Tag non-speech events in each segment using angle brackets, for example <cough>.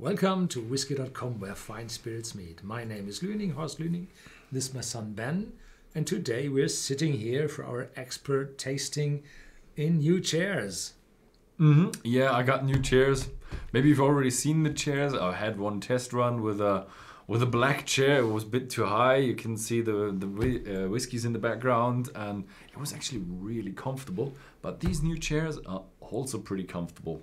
Welcome to Whisky.com where fine spirits meet. My name is Lüning, Horst Lüning. This is my son Ben. And today we're sitting here for our expert tasting in new chairs. Mm-hmm. Yeah, I got new chairs. Maybe you've already seen the chairs. I had one test run with a with a black chair. It was a bit too high. You can see the the uh, whiskeys in the background, and it was actually really comfortable. But these new chairs are also pretty comfortable.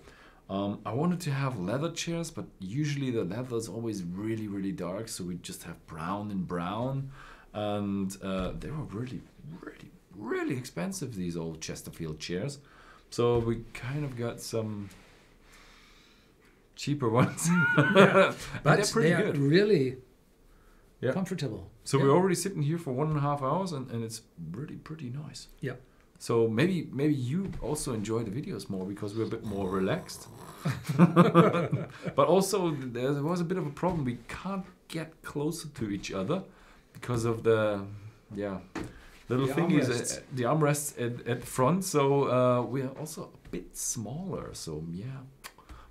Um, I wanted to have leather chairs, but usually the leather is always really really dark, so we just have brown and brown, and uh, they were really really really expensive. These old Chesterfield chairs. So we kind of got some cheaper <laughs> ones. <laughs> But they're pretty they good. really Yeah. comfortable. So Yeah. we're already sitting here for one and a half hours, and, and it's really pretty nice. Yeah. So maybe maybe you also enjoy the videos more because we're a bit more relaxed. <laughs> but also there was a bit of a problem. We can't get closer to each other because of the yeah little The thingies, armrests. uh, the armrests at, at front. So uh, we're also a bit smaller. So yeah,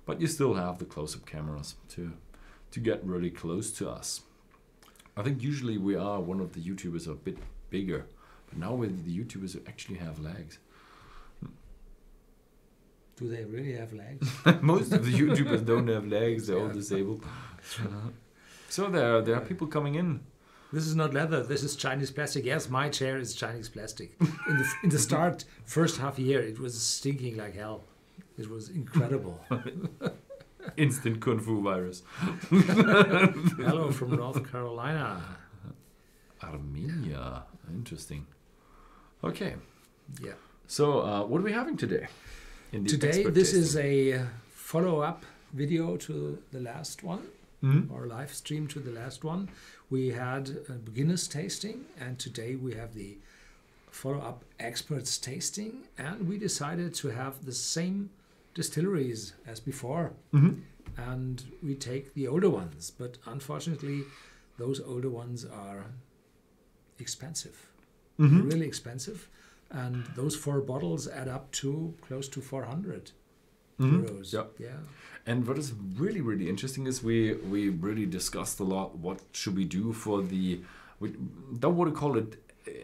but you still have the close-up cameras to to get really close to us. I think usually we are one of the YouTubers a bit bigger, now with the YouTubers who actually have legs. Do they really have legs? <laughs> Most of the YouTubers don't have legs; they're all disabled. <laughs> so there, there are people coming in. This is not leather. This is Chinese plastic. Yes, my chair is Chinese plastic. In the in the start, <laughs> first half year, it was stinking like hell. It was incredible. Instant kung fu virus. Hello from North Carolina. Armenia. Interesting. Okay, Yeah. so uh, what are we having today? In the Today, this is a follow-up video to the last one, Mhm. or live stream to the last one. We had a beginners tasting, and today we have the follow-up experts tasting, and we decided to have the same distilleries as before, Mhm. and we take the older ones. But unfortunately, those older ones are expensive, Mhm. really expensive, and those four bottles add up to close to 400 Mhm. euros. Yeah. yeah. And what is really really interesting is we we really discussed a lot. What should we do for the? We don't want to call it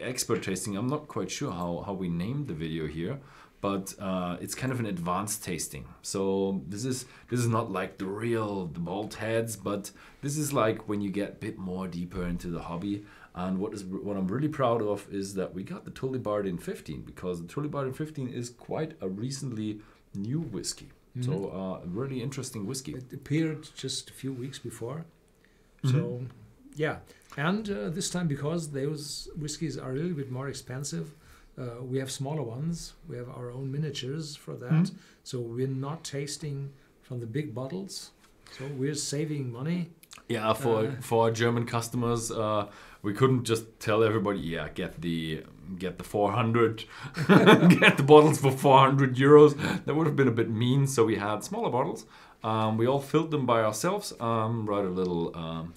expert tasting. I'm not quite sure how how we named the video here, but uh, it's kind of an advanced tasting. So this is this is not like the real the bolt heads, but this is like when you get a bit more deeper into the hobby. And what is what I'm really proud of is that we got the Tullibardine 15 because the Tullibardine 15 is quite a recently new whiskey. So uh, really interesting whiskey. It appeared just a few weeks before. Mhm. So, yeah. And uh, this time, because those whiskies are a little bit more expensive, uh, we have smaller ones. We have our own miniatures for that. Mhm. So, we're not tasting from the big bottles. So, we're saving money. Yeah, for Uh, for our German customers, uh, we couldn't just tell everybody, yeah, get the get the 400, <laughs> get the bottles for 400 euros. That would have been a bit mean. So we had smaller bottles. Um, we all filled them by ourselves. Um, wrote a little um,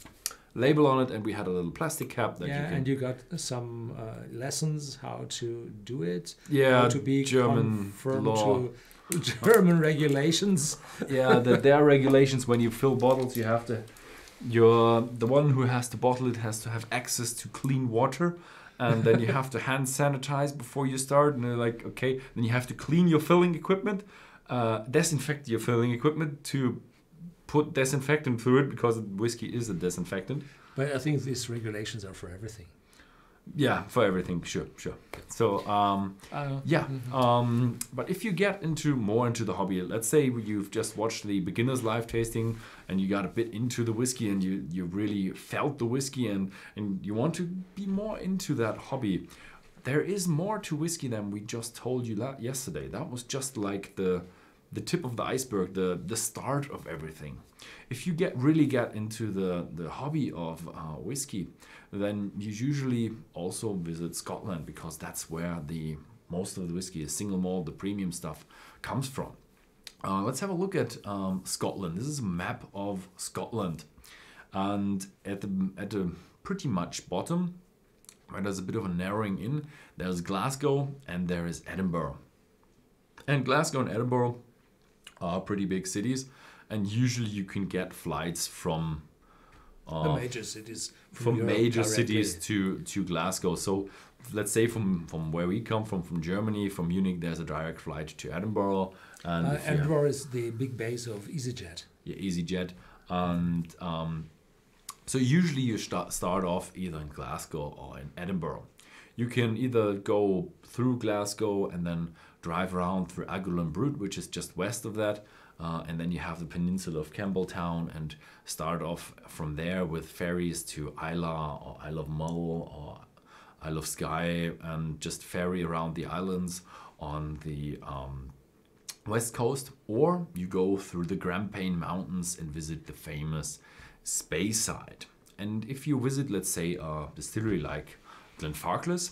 label on it, and we had a little plastic cap that yeah, you can. and you got some uh, lessons how to do it. yeah, how to be German law. to German regulations. <laughs> yeah, the, there are regulations when you fill bottles. You have to, you're the one who has to bottle it has to have access to clean water, and then you have to hand sanitize before you start. And they're like, okay, then you have to clean your filling equipment, uh, disinfect your filling equipment to put disinfectant through it because whiskey is a disinfectant. But I think these regulations are for everything. Yeah, for everything, sure, sure. So, um, Uh, Yeah, mhm. um, but if you get into more into the hobby, let's say you've just watched the beginner's live tasting and you got a bit into the whiskey and you, you really felt the whiskey and, and you want to be more into that hobby, there is more to whiskey than we just told you that yesterday. That was just like the the tip of the iceberg, the the start of everything. If you get really get into the the hobby of uh, whiskey, then you usually also visit Scotland because that's where the most of the whiskey is single malt, the premium stuff comes from. Uh, let's have a look at um, Scotland. This is a map of Scotland, and at the at the pretty much bottom, where there's a bit of a narrowing in, there's Glasgow and there is Edinburgh. And Glasgow and Edinburgh are pretty big cities, and usually you can get flights from the major cities from Europe major directly. cities to to Glasgow. So let's say from from where we come from, from Germany, from Munich, there's a direct flight to Edinburgh, and Uh, have- Edinburgh is the big base of EasyJet. yeah, EasyJet, and um, so usually you start start off either in Glasgow or in Edinburgh. You can either go through Glasgow and then drive around through Argyll and Bute, which is just west of that, uh, and then you have the peninsula of Campbeltown and start off from there with ferries to Islay or Isle of Mull or Isle of Skye and just ferry around the islands on the um, west coast, or you go through the Grampian Mountains and visit the famous Speyside. And if you visit, let's say, a distillery like Glenfarclas,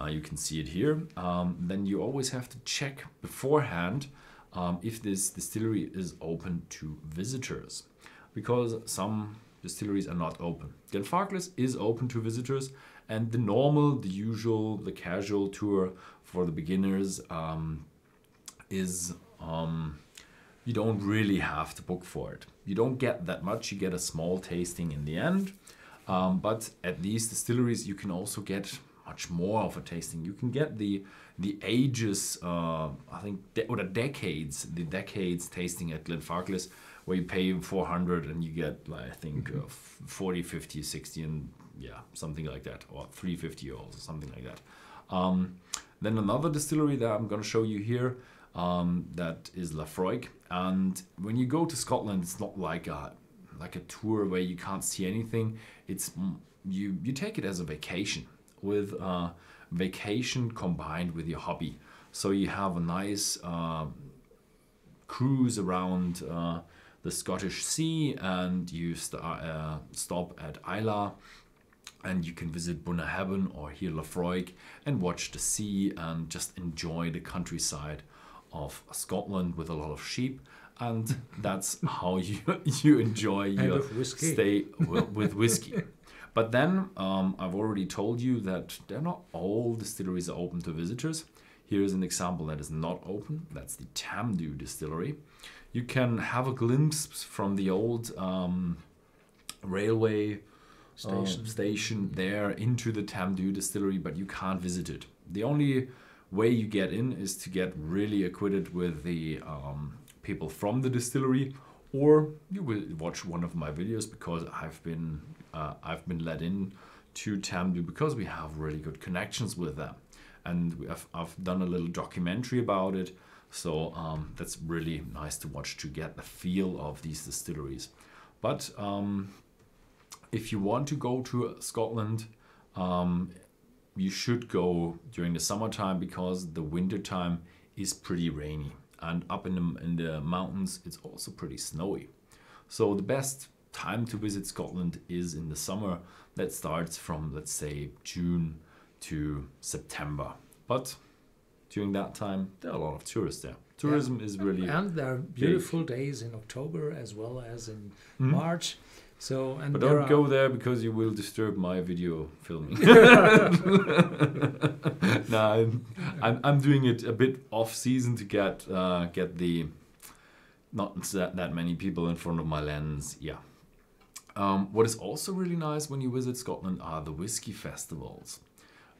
uh, you can see it here, um, then you always have to check beforehand um, if this distillery is open to visitors, because some distilleries are not open. Glenfarclas is open to visitors, and the normal, the usual, the casual tour for the beginners um, is um, you don't really have to book for it. You don't get that much. You get a small tasting in the end, um, but at these distilleries you can also get much more of a tasting. You can get the the ages, uh, I think, de- or the decades, the decades tasting at Glenfarclas, where you pay 400 and you get, like, I think, uh, 40, 50, 60, and yeah, something like that, or 350 euros, or something like that. Um, then another distillery that I'm going to show you here, um, that is Laphroaig. And when you go to Scotland, it's not like a like a tour where you can't see anything. It's mm, you you take it as a vacation with uh, vacation combined with your hobby. So you have a nice uh, cruise around uh, the Scottish Sea, and you st- uh, stop at Islay, and you can visit Bunnahabhain or hear Laphroaig and watch the sea and just enjoy the countryside of Scotland with a lot of sheep. And that's how you <laughs> you enjoy your whiskey. stay with whiskey. <laughs> But then um, I've already told you that they're not all distilleries are open to visitors. Here is an example that is not open. That's the Tamdhu distillery. You can have a glimpse from the old um, railway Station. station. station there into the Tamdhu distillery, but you can't visit it. The only way you get in is to get really acquainted with the um, people from the distillery, or you will watch one of my videos because I've been uh, I've been let in to Tamdhu because we have really good connections with them, and have, I've done a little documentary about it. So um, that's really nice to watch to get the feel of these distilleries. But um, if you want to go to Scotland, um, you should go during the summertime because the wintertime is pretty rainy. And up in the, in the mountains, it's also pretty snowy. So the best time to visit Scotland is in the summer. That starts from, let's say, June to September. But during that time, there are a lot of tourists there. Tourism is really and there are beautiful days in October as well as in Mhm. March. So and But there don't go there because you will disturb my video filming. <laughs> <laughs> no, I'm, I'm, I'm doing it a bit off season to get uh, get the not that, that many people in front of my lens. Yeah. Um, what is also really nice when you visit Scotland are the whiskey festivals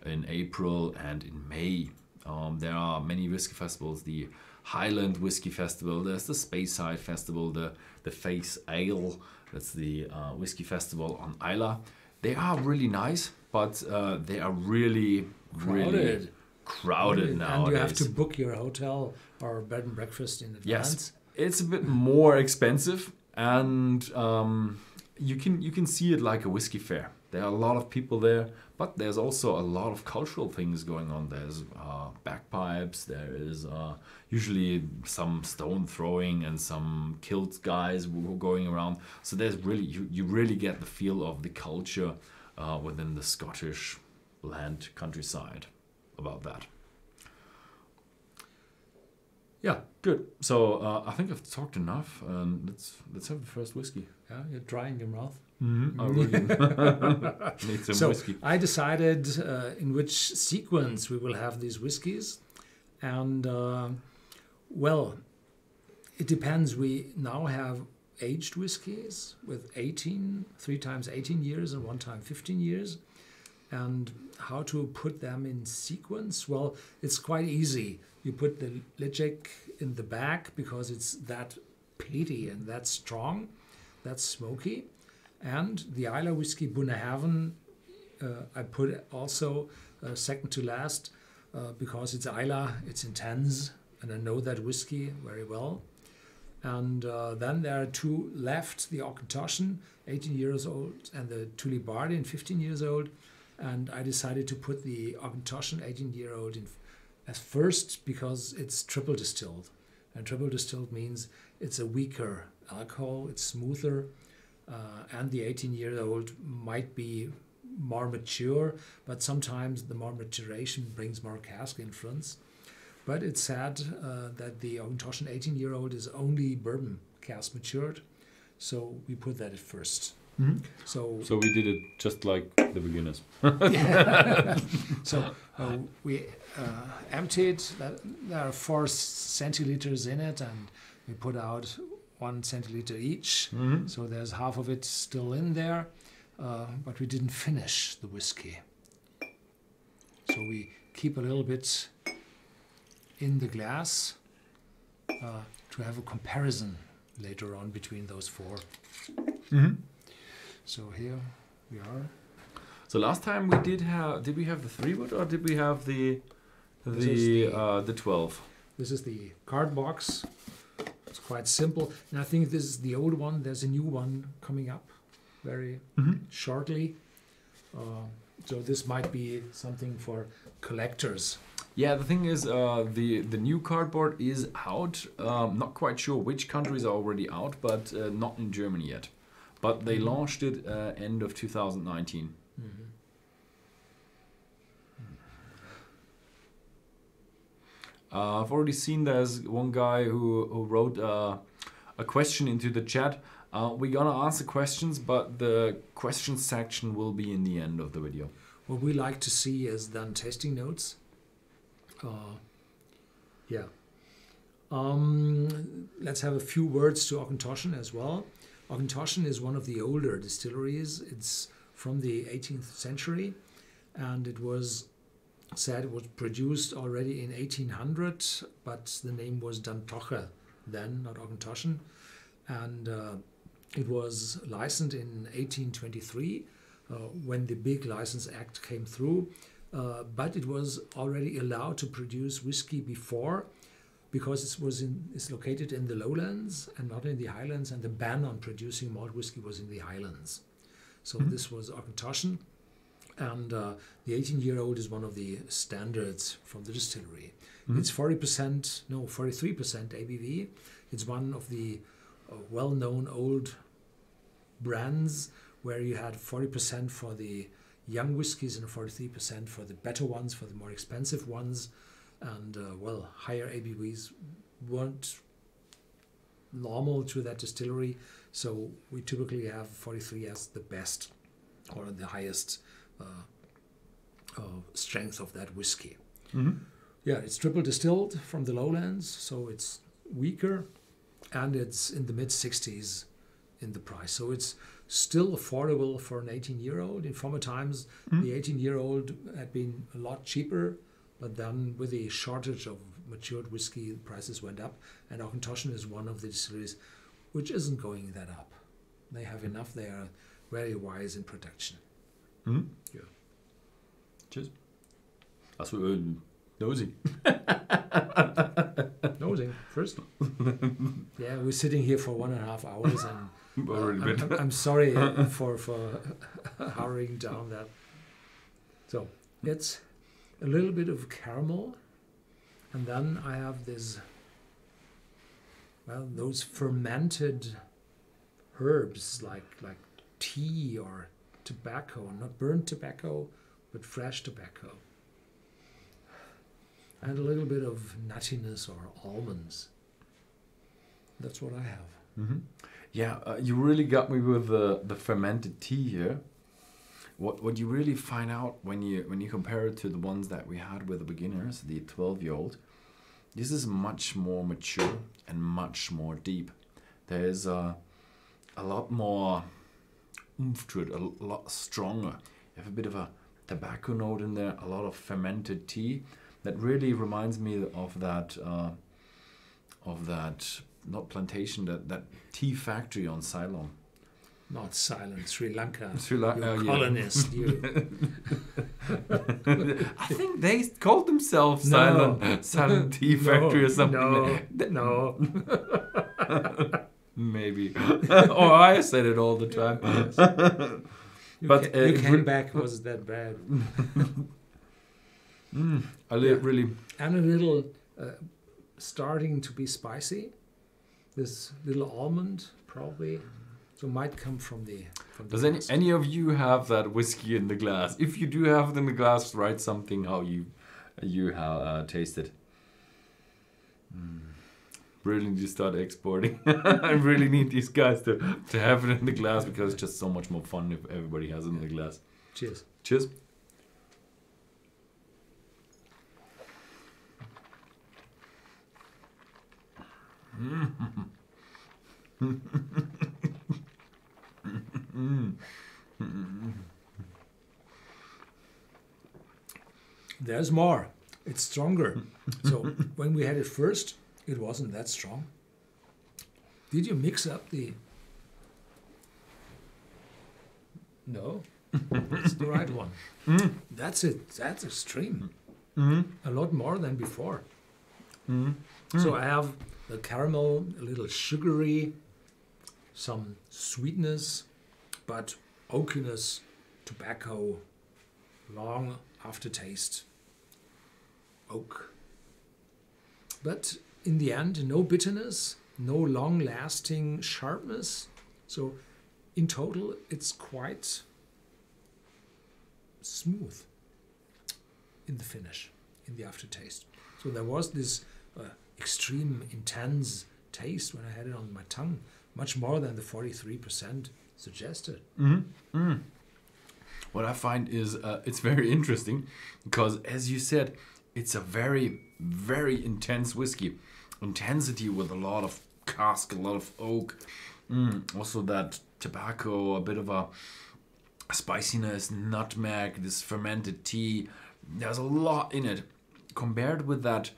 in April and in May. Um, there are many whiskey festivals. The Highland Whiskey Festival. There's the Speyside Festival. The the Fèis Ìle. That's the uh, whiskey festival on Islay. They are really nice, but uh, they are really really Crowded. crowded and nowadays. you have to book your hotel or bed and breakfast in advance. Yes, it's a bit more expensive, and um, you can you can see it like a whiskey fair. There are a lot of people there, but there's also a lot of cultural things going on. There's uh, bagpipes. There is uh, usually some stone throwing and some kilt guys going around. So there's really you, you really get the feel of the culture uh, within the Scottish land countryside about that. Yeah, good. So uh, I think I've talked enough. Um, let's let's have the first whiskey. Yeah, you're drying your mouth. Mm-hmm. I really <laughs> need some so whiskey. I decided uh, in which sequence we will have these whiskies, and uh, well, it depends. We now have aged whiskies with 18, three times 18 years and one time 15 years. And how to put them in sequence? Well, it's quite easy. You put the Ledaig in the back because it's that peaty and that strong, that's smoky. And the Islay whiskey Bunnahabhain, uh, I put also uh, second to last uh, because it's Islay, it's intense, and I know that whiskey very well. And uh, then there are two left the Auchentoshan, 18 years old, and the Tullibardine, 15 years old. And I decided to put the Auchentoshan, 18 year old, in as first because it's triple distilled. And triple distilled means it's a weaker alcohol, it's smoother, uh, and the 18 year old might be more mature, but sometimes the more maturation brings more cask influence. But it's sad uh, that the Auchentoshan 18 year old is only bourbon cask matured, so we put that at 1st Mm-hmm. So, So we did it just like the beginners. <laughs> <laughs> so uh, we uh, emptied. That, there are four centiliters in it, and we put out one centiliter each. Mm-hmm. So there's half of it still in there, uh, but we didn't finish the whiskey. So we keep a little bit in the glass uh, to have a comparison later on between those 4 Mm-hmm. So here we are. So last time we did have, did we have the three wood or did we have the the the- uh, the twelve? This is the card box. It's quite simple, and I think this is the old one. There's a new one coming up very Mm-hmm. shortly. Uh, so this might be something for collectors. Yeah, the thing is, uh, the the new cardboard is out. Um, not quite sure which countries are already out, but uh, not in Germany yet. But they Mhm. launched it uh, end of 2019. Uh, I've already seen there's one guy who, who wrote uh, a question into the chat. Uh, we're gonna answer questions, but the question section will be in the end of the video. What we like to see is then tasting notes. Uh, yeah. Um, let's have a few words to Auchentoshan as well. Auchentoshan is one of the older distilleries. It's from the 18th century, and it was said was produced already in 1800, but the name was Duntocher then, not Auchentoshan, and uh, it was licensed in 1823 uh, when the big license act came through. Uh, but it was already allowed to produce whiskey before because it was in, it's located in the lowlands and not in the highlands, and the ban on producing malt whiskey was in the highlands. So Mhm. this was Auchentoshan, and uh, the 18-year-old is one of the standards from the distillery. Mhm. It's 40%, no, 43% ABV. It's one of the uh, well-known old brands where you had 40% for the young whiskies and 43% for the better ones, for the more expensive ones. And uh, well, higher ABVs weren't normal to that distillery. So we typically have 43 as the best or the highest strength of that whiskey. Mm-hmm. Yeah, it's triple distilled from the lowlands, so it's weaker and it's in the mid 60s in the price. So it's still affordable for an 18 year old. In former times, Mhm. the 18 year old had been a lot cheaper, but then with the shortage of matured whiskey, prices went up. And Auchentoshan is one of the distilleries which isn't going that up. They have enough, they are very wise in production. Mm-hmm. Ja. Cheers. Achso, äh, nosy. <laughs> Nosing first. yeah, we're sitting here for one and a half hours, and <laughs> uh, I'm. I'm- I'm sorry for for <laughs> hurrying down that. So it's a little bit of caramel, and then I have this. Well, those fermented herbs like like tea or tobacco, not burnt tobacco, but fresh tobacco. And a little bit of nuttiness or almonds. That's what I have. Mm-hmm. Yeah, uh, you really got me with the, the fermented tea here. What what you really find out when you when you compare it to the ones that we had with the beginners, the twelve year old, this is much more mature and much more deep. There is a, a lot more oomph to it, a lot stronger. You have a bit of a tobacco note in there, a lot of fermented tea that really reminds me of that, uh, of that not plantation, that that tea factory on Ceylon. Not silent, Sri Lanka. <laughs> Sri Lanka, you oh, yeah. colonist. you. <laughs> I think they called themselves No. Silent Silent Tea <laughs> Factory or something. No, no. Maybe. <laughs> <laughs> or I said it all the time. You But, ca- uh, you it came re- back was that bad, <laughs> Mm, I li- Yeah. really. and a little uh, starting to be spicy. This little almond probably, so might come from the. From the Does any, any of you have that whiskey in the glass? If you do have it in the glass, write something how you you have uh, tasted. Mm. To start exporting. <laughs> I really need these guys to, to have it in the glass because it's just so much more fun if everybody has it in the glass. Cheers. Cheers. There's more. It's stronger. so <laughs> when we had it first, it wasn't that strong. Did you mix up the? No, it's the right one. Mm. That's it. That's extreme. Mm. A lot more than before. Mm. So I have the caramel, a little sugary, some sweetness, but oakiness, tobacco, long aftertaste, oak. But in the end, no bitterness, no long lasting sharpness. So in total, it's quite smooth in the finish, in the aftertaste. So there was this uh, extreme, intense taste when I had it on my tongue, much more than the 43% suggested. Mm. Mm. What I find is uh, it's very interesting because, as you said, it's a very, very intense whiskey. Intensity with a lot of cask, a lot of oak. Mm. Also, that tobacco, a bit of a spiciness, nutmeg, this fermented tea. There's a lot in it compared with that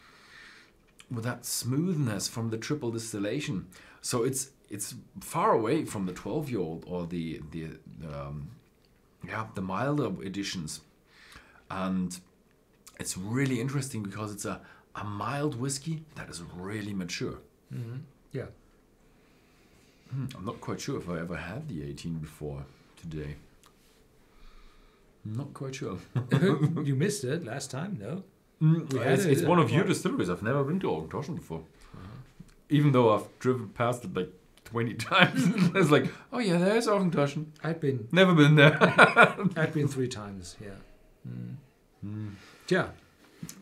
with that smoothness from the triple distillation. So it's it's far away from the 12 year old or the the um, yeah the milder editions, and it's really interesting because it's a a mild whiskey that is really mature. Mm-hmm. Yeah. Hmm, I'm not quite sure if I ever had the 18 before today. Not quite sure. <laughs> you missed it last time, no? Mm, it's it it's one of your distilleries. I've never been to Auchentoshan before. Even though I've driven past it like 20 <laughs> times. <laughs> it's like, oh yeah, there's Auchentoshan. I've been Never been there. I've been three times, yeah. Mm. mm. Yeah.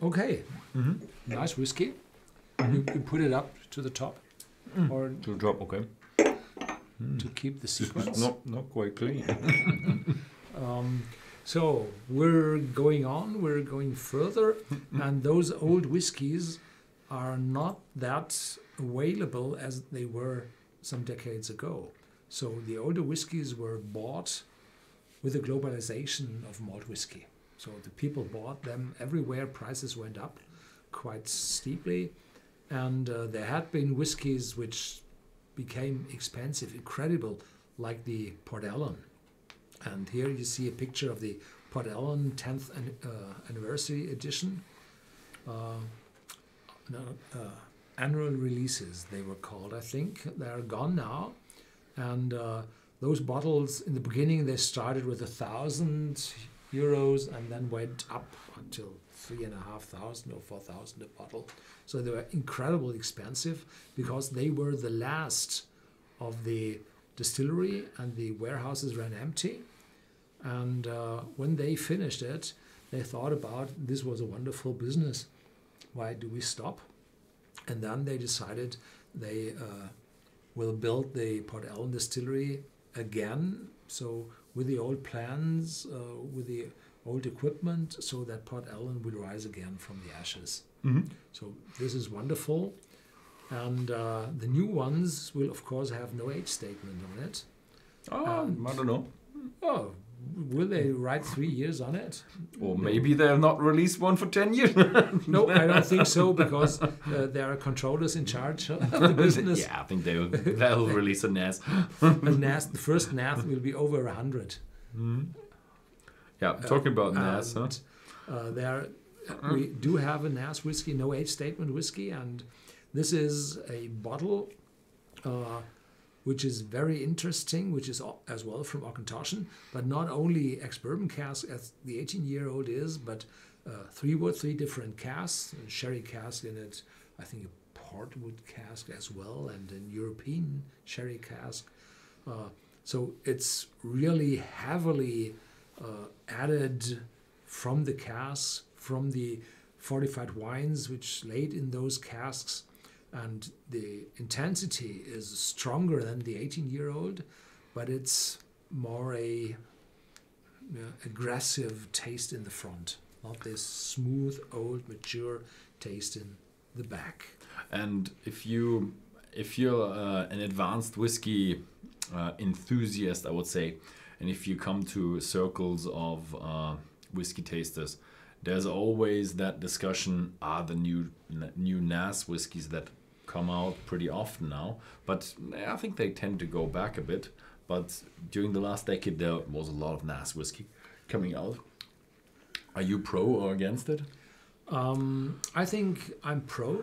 Okay. hmm Nice whiskey. You, you put it up to the top Mm. or To drop, okay. to keep the sequence. Not, not quite clean. <laughs> Um, so we're going on, we're going further, and those old whiskies are not that available as they were some decades ago. So the older whiskies were bought with the globalization of malt whiskey. So the people bought them everywhere, prices went up quite steeply, and uh, there had been whiskies which became expensive, incredible, like the Port Ellen. And here you see a picture of the Port Ellen 10th an, uh, anniversary edition. Uh, no, uh, annual releases, they were called, I think. They are gone now. And uh, those bottles, in the beginning, they started with a thousand euros and then went up until three and a half thousand or four thousand a bottle. So they were incredibly expensive because they were the last of the distillery and the warehouses ran empty. And uh, when they finished it, they thought about this was a wonderful business. Why do we stop? And then they decided they uh, will build the Port Ellen distillery again. So with the old plans, uh, with the old equipment so that Port Ellen will rise again from the ashes. Mhm. So this is wonderful. And uh, the new ones will, of course, have no age statement on it. Oh, Um, I don't know. Oh, will they write three years on it? Or maybe they'll not release one for 10 years. No, <laughs> I don't think so because uh, there are controllers in charge of the <laughs> business. yeah, I think they'll, they'll release a NAS. And NAS, the first NAS will be over 100. Yeah, talking about NAS, huh? Uh, there, we do have a NAS whiskey, no age statement whiskey, and this is a bottle uh, which is very interesting, which is as well from Auchentoshan, but not only ex bourbon cask as the 18 year old is, but uh, three wood, three different casks, a sherry cask in it, I think a portwood cask as well, and an European sherry cask. Uh, so it's really heavily uh, added from the casks, from the fortified wines which laid in those casks, and the intensity is stronger than the 18 year old, but it's more a uh, aggressive taste in the front, not this smooth, old, mature taste in the back. And if you if you're uh, an advanced whiskey uh, enthusiast, I would say, and if you come to circles of uh, whiskey tasters, there's always that discussion: Are the new new NAS whiskies that come out pretty often now? But I think they tend to go back a bit. But during the last decade, there was a lot of NAS whiskey coming out. Are you pro or against it? Um, I think I'm pro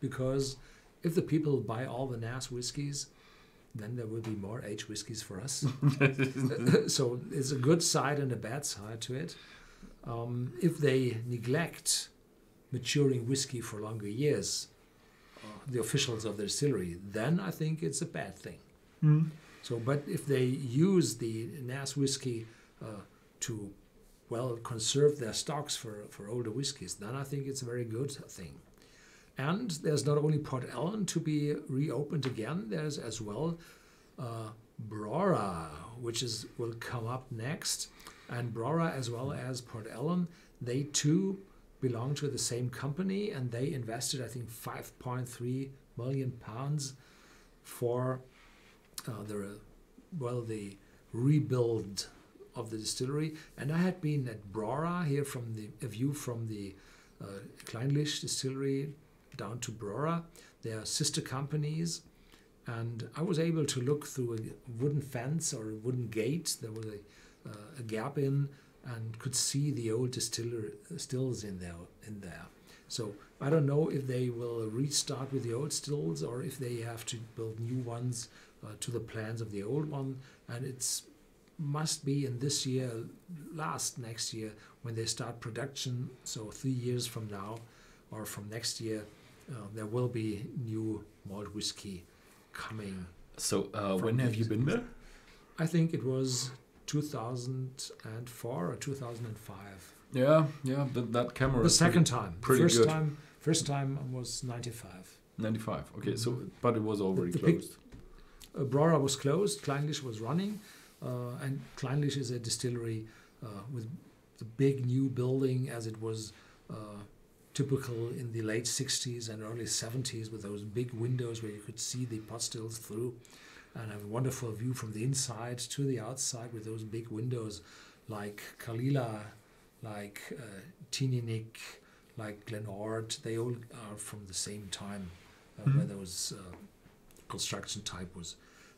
because if the people buy all the NAS whiskies, then there will be more age whiskies for us. <laughs> <laughs> so it's a good side and a bad side to it. Um, if they neglect maturing whiskey for longer years, the officials of the distillery, then I think it's a bad thing. So, but if they use the NAS whiskey uh, to, well, conserve their stocks for, for older whiskies, then I think it's a very good thing. And there's not only Port Ellen to be reopened again, there's as well uh, Brora, which is will come up next. And Brora, as well as Port Ellen, they too belong to the same company, and they invested, I think, 5.3 million pounds for uh, the well the rebuild of the distillery. And I had been at Brora here from the a view from the uh, Clynelish distillery down to Brora. They are sister companies, and I was able to look through a wooden fence or a wooden gate. There was a, uh, a gap in, and could see the old distiller stills in there. In there, so I don't know if they will restart with the old stills or if they have to build new ones uh, to the plans of the old one. And it's must be in this year, last next year when they start production. So three years from now, or from next year, uh, there will be new malt whiskey coming. So, uh, when have you been there? I think it was 2004 or 2005. Yeah, yeah, that, that camera. The second time. pretty first good. time. First time was 95. 95. Okay, so, but it was already the pic- closed. Uh, Brora was closed. Clynelish was running, uh, and Clynelish is a distillery uh, with the big new building as it was uh, typical in the late 60s and early 70s with those big windows where you could see the pot stills through and a wonderful view from the inside to the outside with those big windows like Caol Ila, like uh, Teaninich, like Glen Ord. They all are from the same time uh, where those uh, construction type was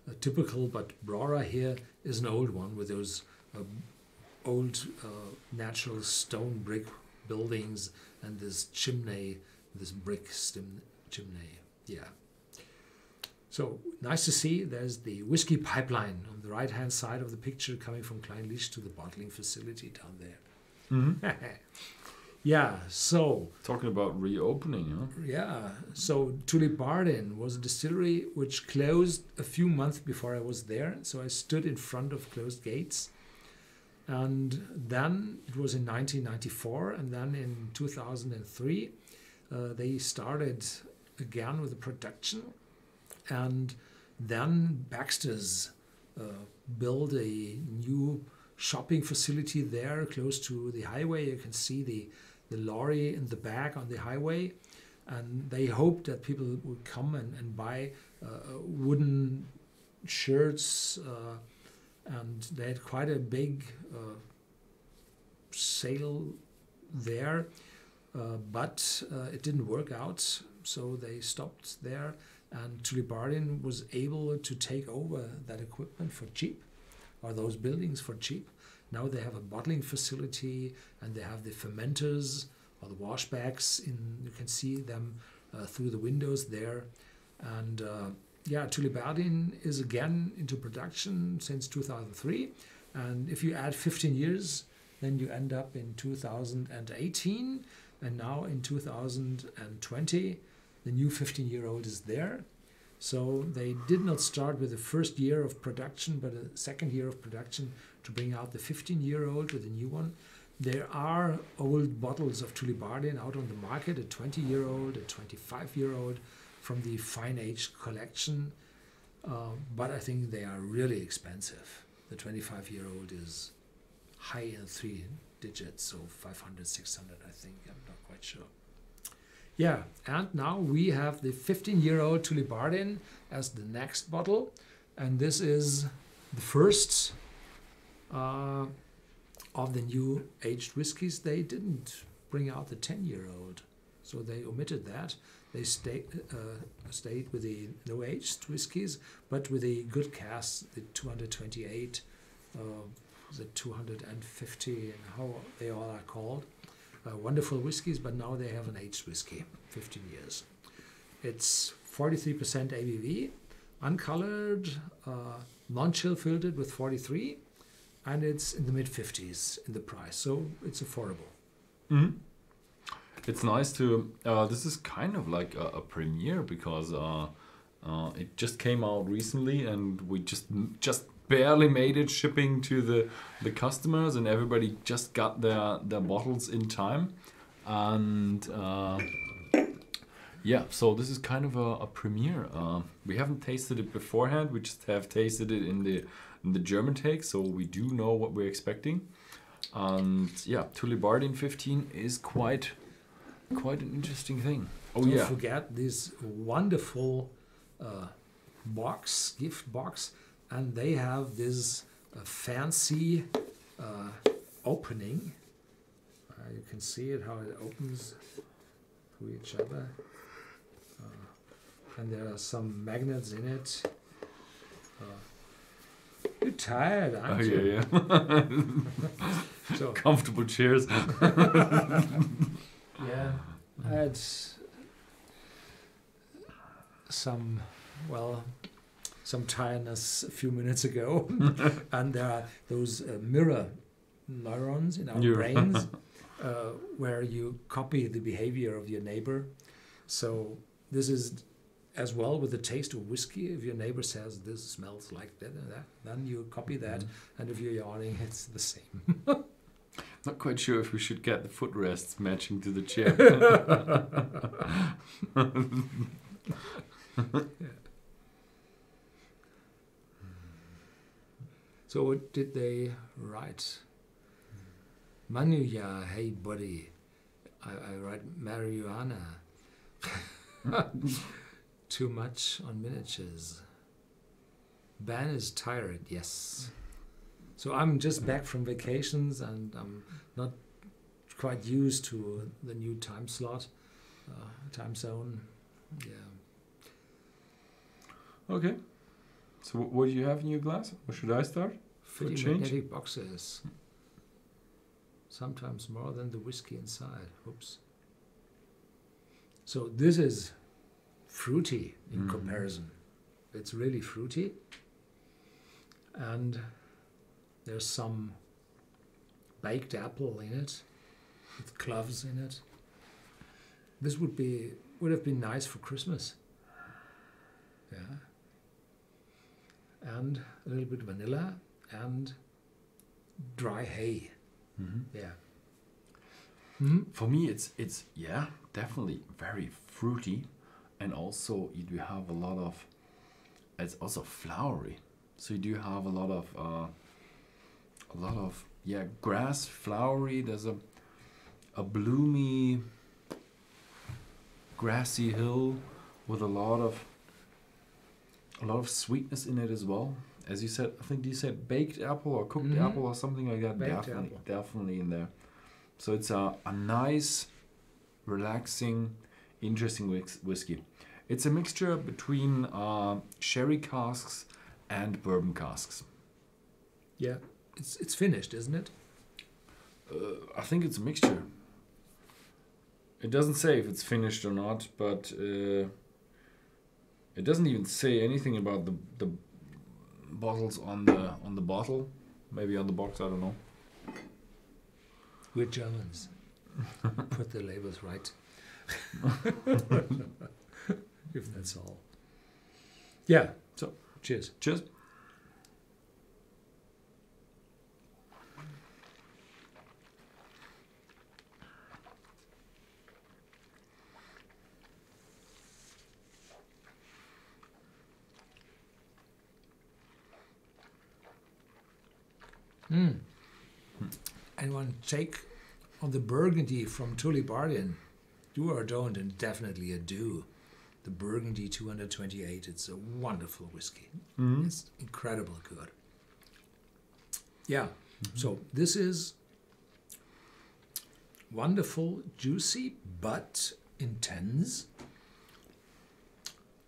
uh, typical, but Brora here is an old one with those uh, old uh, natural stone brick buildings and this chimney, this brick stim- chimney. Yeah. So nice to see. There's the whiskey pipeline on the right hand side of the picture coming from Clynelish to the bottling facility down there. Mm-hmm. <laughs> yeah, so Talking about reopening, huh? yeah, so Tullibardine was a distillery which closed a few months before I was there. So I stood in front of closed gates. And then it was in 1994, and then in 2003, uh, they started again with the production. And then Baxter's uh, built a new shopping facility there close to the highway. You can see the, the lorry in the back on the highway. And they hoped that people would come and, and buy uh, wooden shirts. Uh, and they had quite a big uh, sale there. Uh, but uh, it didn't work out, so they stopped there. And Tullibardine was able to take over that equipment for cheap, or those buildings for cheap. Now they have a bottling facility, and they have the fermenters or the washbacks. In you can see them uh, through the windows there, and uh, yeah, Tullibardine is again into production since 2003. And if you add 15 years, then you end up in 2018 and now in 2020 the new 15 year old is there. So they did not start with the first year of production but a second year of production to bring out the 15 year old with a new one. There are old bottles of Tullibardine out on the market a 20 year old a 25 year old from the fine age collection. Uh, but i think they are really expensive. The 25 year old is high in three digits so 500 600 i think. I'm not quite sure yeah and now we have the 15 year old Tullibardine as the next bottle and this is the first uh, of the new aged whiskies they didn't bring out the 10 year old so they omitted that they stay, uh, stayed with the no aged whiskies but with the good cask the 228 uh, the 250 and how they all are called. Uh, wonderful whiskies, but now they have an aged whiskey, 15 years. It's 43% ABV, uncolored, uh, non-chill filtered with 43, and it's in the mid 50s in the price, so it's affordable. Mm-hmm. It's nice to. Uh, this is kind of like a, a premiere because uh, uh, it just came out recently, and we just just barely made it shipping to the the customers and everybody just got their their bottles in time. And uh, yeah so this is kind of a, a premiere. Uh, we haven't tasted it beforehand. We just have tasted it in the in the german take so we do know what we're expecting. And yeah Tullibardine 15 is quite quite an interesting thing. Oh Don't yeah. forget this wonderful uh, box gift box and they have this uh, fancy uh, opening. Uh, you can see it how it opens to each other, uh, and there are some magnets in it. Uh, you're tired, aren't oh, you? yeah, yeah. <laughs> <laughs> so comfortable chairs. <laughs> yeah, I had some well some tiredness a few minutes ago, <laughs> and there are those uh, mirror neurons in our yeah. brains <laughs> uh, where you copy the behavior of your neighbor. So this is as well with the taste of whiskey. If your neighbor says this smells like that and that, then you copy that, mm. and if you're yawning, it's the same. <laughs> Not quite sure if we should get the footrests matching to the chair. yeah. So what did they write? Manuya, hey buddy, I, I write marijuana. <laughs> Too much on miniatures. Ben is tired, yes. So I'm just back from vacations and I'm not quite used to the new time slot, uh, time zone. Yeah. Okay. So what do you have in your glass? Or should I start? Pretty magnetic boxes. Sometimes more than the whiskey inside. Oops. So this is fruity in mm. comparison. It's really fruity. And there's some baked apple in it with cloves in it. This would be would have been nice for Christmas. Yeah. And a little bit vanilla and dry hay. Mm-hmm. Yeah. Mm-hmm. For me, it's it's yeah, definitely very fruity, and also you do have a lot of. It's also flowery, so you do have a lot of uh, a lot of yeah grass, flowery. There's a a bloomy, grassy hill with a lot of a lot of sweetness in it as well. As you said, I think you said baked apple or cooked Mhm. apple or something like that. Baked definitely, apple. definitely in there. So it's a, a nice, relaxing, interesting whis- whiskey. It's a mixture between uh, sherry casks and bourbon casks. Yeah, it's it's finished, isn't it? Uh, I think it's a mixture. It doesn't say if it's finished or not, but uh, it doesn't even say anything about the the bottles on the on the bottle. Maybe on the box, I don't know. We're Germans. <laughs> Put the labels right. <laughs> <laughs> if that's all. Yeah. So cheers. Cheers. Mm. And one take on the Burgundy from Tullibardine. Do or don't, and definitely a do. The Burgundy 228. It's a wonderful whiskey. Mm-hmm. It's incredible good. Yeah. So this is wonderful, juicy, but intense.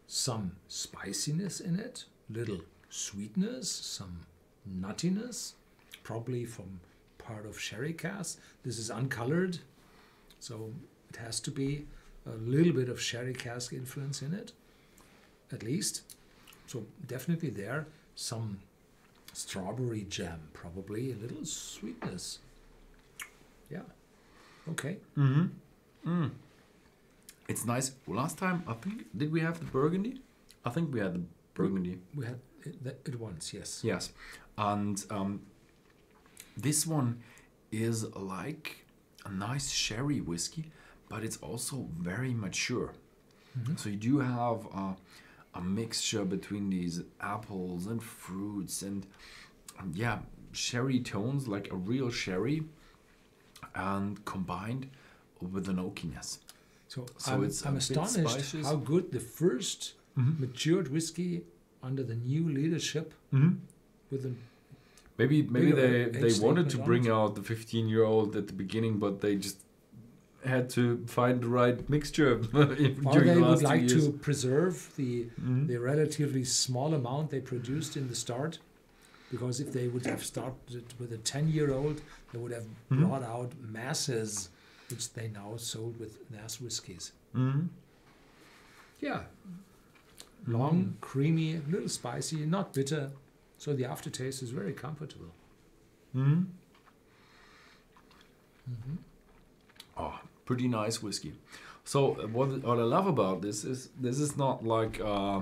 Some spiciness in it, little sweetness, some nuttiness, probably from part of sherry cask. This is uncolored, so it has to be a little bit of sherry cask influence in it, at least. So definitely there some strawberry jam, probably a little sweetness. Yeah. Okay. Mm-hmm. Mm. It's nice. Last time, I think, did we have the Burgundy? I think we had the Burgundy. We had it, it once, yes. Yes, and um, this one is like a nice sherry whiskey, but it's also very mature. Mhm. So you do have uh, a mixture between these apples and fruits and um, yeah, sherry tones like a real sherry, and combined with an oakiness. So, So I'm, it's a I'm astonished how good the first matured whiskey under the new leadership Mm-hmm. with the Maybe maybe Bigger they, they wanted to bring out the 15 year old at the beginning, but they just had to find the right mixture <laughs> or they the would like to preserve the Mhm. the relatively small amount they produced in the start because if they would have started with a 10 year old they would have Mhm. brought out masses which they now sold with NAS whiskies Mhm. yeah long creamy a little spicy not bitter so the aftertaste is very comfortable Mhm. Mhm. Oh, pretty nice whiskey. So uh, what what I love about this is this is not like uh,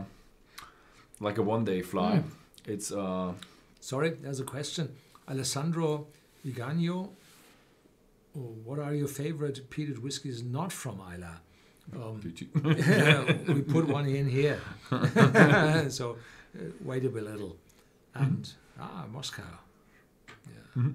like a one day fly. Mm. It's uh, sorry there's a question alessandro Igano, what are your favorite peated whiskies not from Islay? Um, <laughs> we put <laughs> one in here. <laughs> so uh, wait a little. And ah, Moscow. Yeah. Mhm.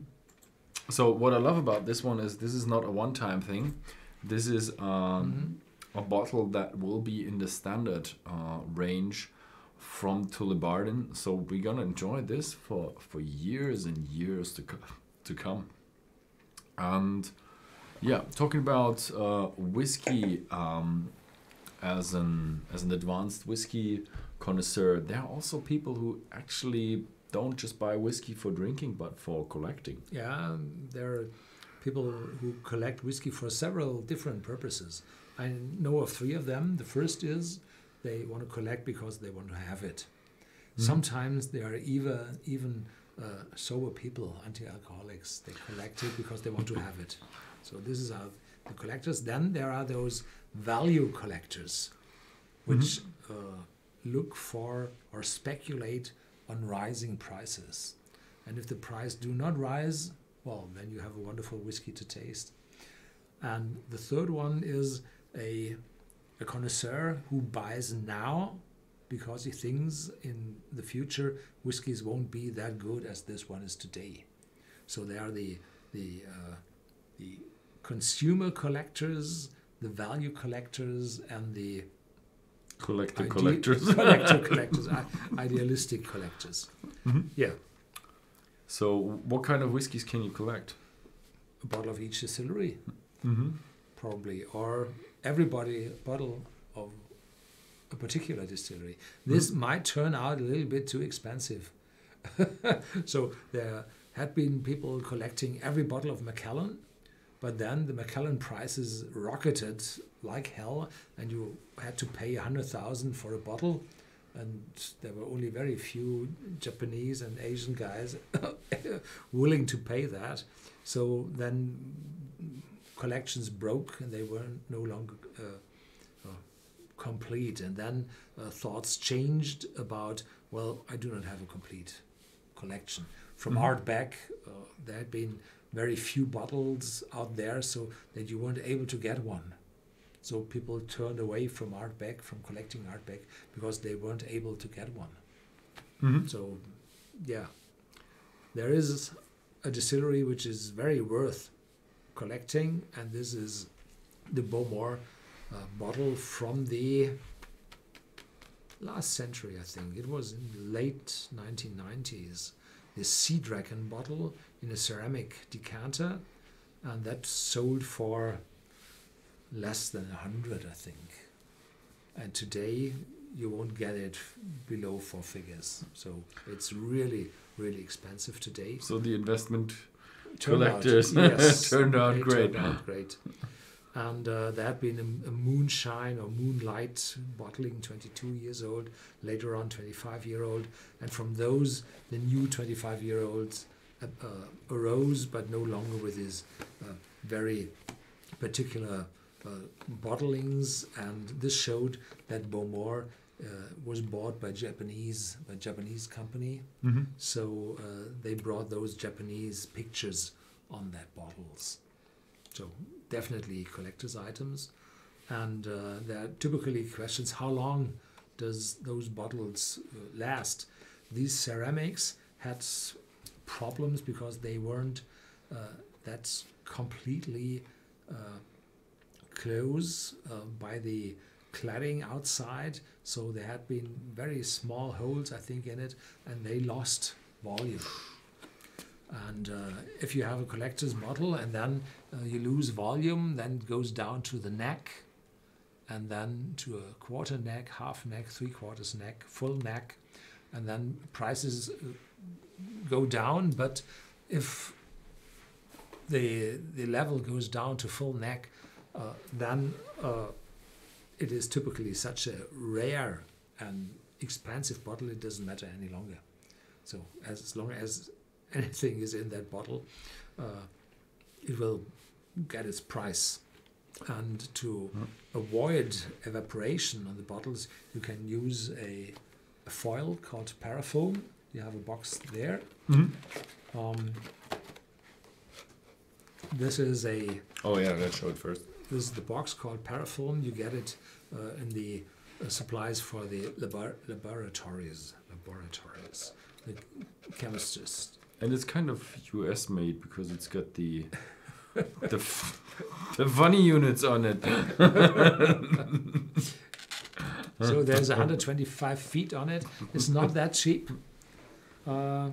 So what I love about this one is this is not a one time thing. This is um, Mhm. a bottle that will be in the standard uh, range from Tullibardine. So we're gonna enjoy this for for years and years to co- to come. And yeah, talking about uh, whiskey um, as an as an advanced whiskey connoisseur, there are also people who actually don't just buy whiskey for drinking, but for collecting. Yeah, there are people who collect whiskey for several different purposes. I know of three of them. The first is they want to collect because they want to have it. Mhm. Sometimes they are even even uh, sober people, anti-alcoholics. They collect it because they want to have it. So this is how the collectors. Then there are those value collectors, which uh, look for or speculate on rising prices. And if the price do not rise, well, then you have a wonderful whiskey to taste. And the third one is a, a connoisseur who buys now because he thinks in the future whiskies won't be that good as this one is today. So they are the the uh, the consumer collectors, the value collectors, and the Collector ide- collectors. <laughs> collector <laughs> collectors, idealistic collectors. Mhm. Yeah, So, what kind of whiskies can you collect? a bottle of each distillery, Mm-hmm. probably, or everybody a bottle of a particular distillery. This might turn out a little bit too expensive. <laughs> so there had been people collecting every bottle of Macallan, but then the Macallan prices rocketed like hell, and you had to pay a hundred thousand for a bottle. And there were only very few Japanese and Asian guys <laughs> willing to pay that. So then collections broke, and they were no longer uh, uh, complete. And then uh, thoughts changed about, well, I do not have a complete collection. From Mhm. Ardbeg, uh, there had been very few bottles out there, so that you weren't able to get one. So people turned away from Ardbeg, from collecting Ardbeg, because they weren't able to get one. Mm-hmm. So, yeah, there is a distillery which is very worth collecting, and this is the Bowmore uh, bottle from the last century, I think. It was in the late 1990s. The Sea Dragon bottle in a ceramic decanter, and that sold for less than a hundred, I think. And today you won't get it below four figures. So it's really, really expensive today. So, the investment Turned out- collectors yes, <laughs> turned out great. Turned out great. And uh, there had been a, a moonshine or moonlight bottling, 22 years old, later on 25 year old. And from those, the new 25 year olds arose, but no longer with his uh, very particular uh, bottlings. And this showed that Bowmore uh, was bought by Japanese, by Japanese company. Mm-hmm. So uh, they brought those Japanese pictures on that bottles. So definitely collector's items. And uh, there are typically questions: How long does those bottles uh, last? These ceramics had problems because they weren't uh, that completely uh, close uh, by the cladding outside. So there had been very small holes, I think, in it, and they lost volume. And uh, if you have a collector's model and then uh, you lose volume, then it goes down to the neck, and then to a quarter neck, half neck, three quarters neck, full neck, and then prices go down. But if the the level goes down to full neck, uh, then uh, it is typically such a rare and expensive bottle. It doesn't matter any longer. So as, as long as <laughs> anything is in that bottle, uh, it will get its price. And to Mm. avoid evaporation on the bottles, you can use a, a foil called parafilm. You have a box there. Mm-hmm. Um, this is a Oh, yeah, that showed first. this is the box called parafilm. You get it uh, in the uh, supplies for the labor- laboratories. Laboratories. The chemists. And it's kind of US made because it's got the the, f- the funny units on it. <laughs> So there's 125 feet on it. It's not that cheap. Uh,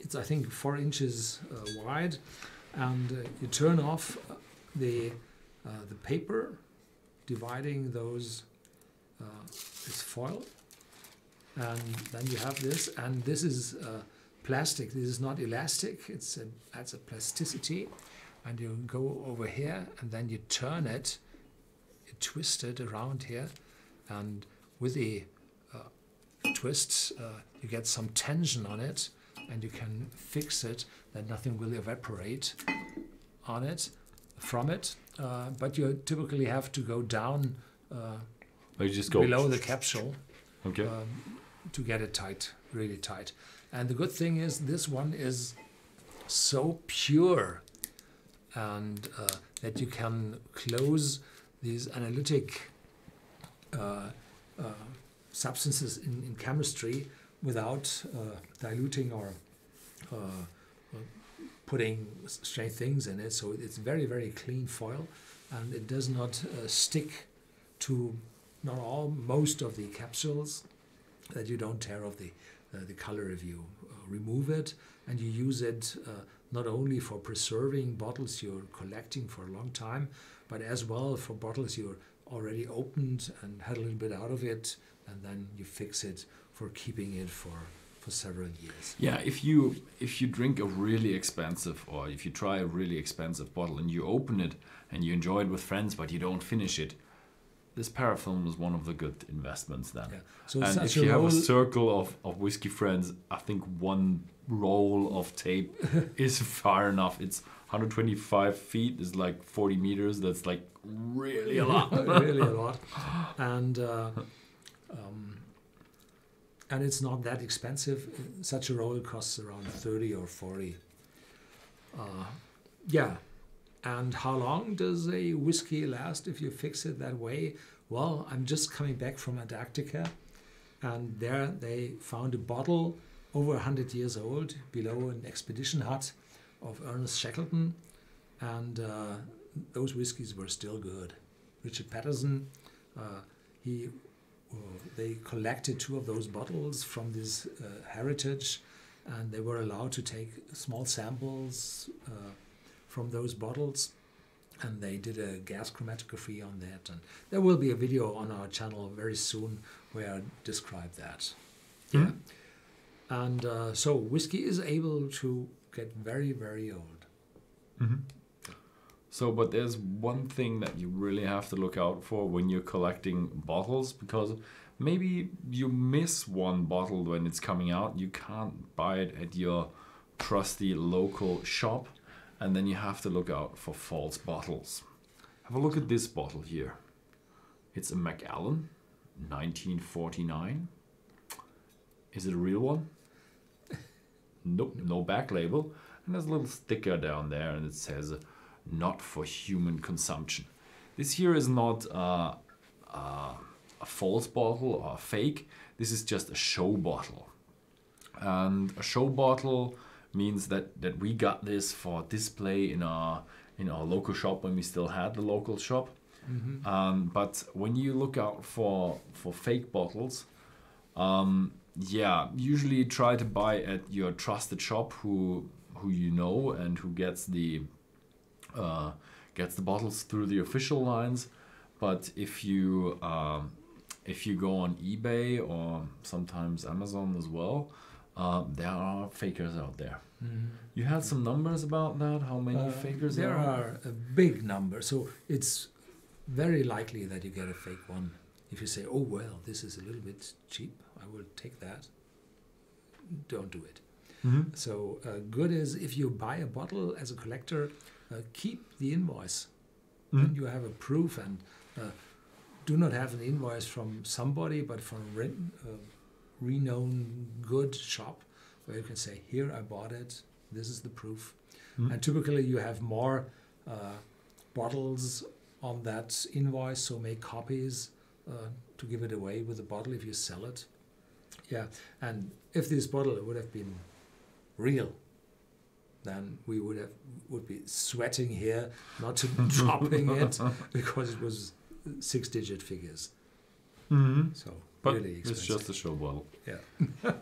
it's I think four inches uh, wide, and uh, you turn off the uh, the paper, dividing those this foil, and then you have this, and this is plastic. This is not elastic. It's a, adds a plasticity, and you go over here, and then you turn it, you twist it around here, and with the uh, twists, uh, you get some tension on it, and you can fix it that nothing will evaporate on it from it. Uh, but you typically have to go down uh, you just go below the capsule Okay. um, to get it tight, really tight. And the good thing is, this one is so pure and uh, that you can close these analytic uh, uh, substances in, in chemistry without uh, diluting or uh, uh, putting strange things in it. So it's very, very clean foil, and it does not uh, stick to not all, most of the capsules that you don't tear off the uh, the color if you remove it and you use it not only for preserving bottles you're collecting for a long time, but as well for bottles you're already opened and had a little bit out of it, and then you fix it for keeping it for for several years. Yeah, if you if you drink a really expensive or if you try a really expensive bottle and you open it and you enjoy it with friends but you don't finish it, this parafilm is one of the good investments then. Yeah. So and if you have a circle of, of whiskey friends, I think one roll of tape <laughs> is far enough. It's 125 feet is like 40 meters. That's like really a lot. <laughs> really a lot, <laughs> and uh, um, and it's not that expensive. Such a roll costs around thirty or forty. Uh, yeah, and how long does a whiskey last if you fix it that way? Well, I'm just coming back from Antarctica, and there they found a bottle over hundred years old below an expedition hut of Ernest Shackleton, and uh, those whiskies were still good. Richard Paterson, uh, he, they collected two of those bottles from this uh, heritage, and they were allowed to take small samples uh, from those bottles, and they did a gas chromatography on that. And there will be a video on our channel very soon where I describe that. Yeah, Mhm. and uh, so whiskey is able to get very very old. Mhm. So, but there's one thing that you really have to look out for when you're collecting bottles because maybe you miss one bottle when it's coming out. You can't buy it at your trusty local shop, and then you have to look out for false bottles. Have a look at this bottle here. It's a Macallan, 1949. Is it a real one? <laughs> Nope, no back label. And there's a little sticker down there and it says not for human consumption. This here is not uh, uh, a false bottle or a fake. This is just a show bottle. And a show bottle means that, that we got this for display in our in our local shop when we still had the local shop. Um, but when you look out for for fake bottles, um, yeah, usually try to buy at your trusted shop who who you know and who gets the uh, gets the bottles through the official lines. But if you um, if you go on eBay or sometimes Amazon as well, uh, there are fakers out there. You had some numbers about that. How many Uh, fakers there are? are a big number, so it's very likely that you get a fake one. If you say, "Oh well, this is a little bit cheap, I will take that," don't do it. Mhm. So uh, good is if you buy a bottle as a collector, uh, keep the invoice. Then Mhm. you have a proof, and uh, do not have an invoice from somebody, but from a re- uh, renowned good shop where you can say, "Here I bought it. This is the proof." Mhm. And typically, you have more uh, bottles on that invoice, so make copies uh, to give it away with the bottle if you sell it. Yeah, and if this bottle would have been real, then we would have would be sweating here, not to <laughs> dropping it <laughs> because it was six-digit figures. Mhm. So But really it's just a show bottle. yeah. <laughs>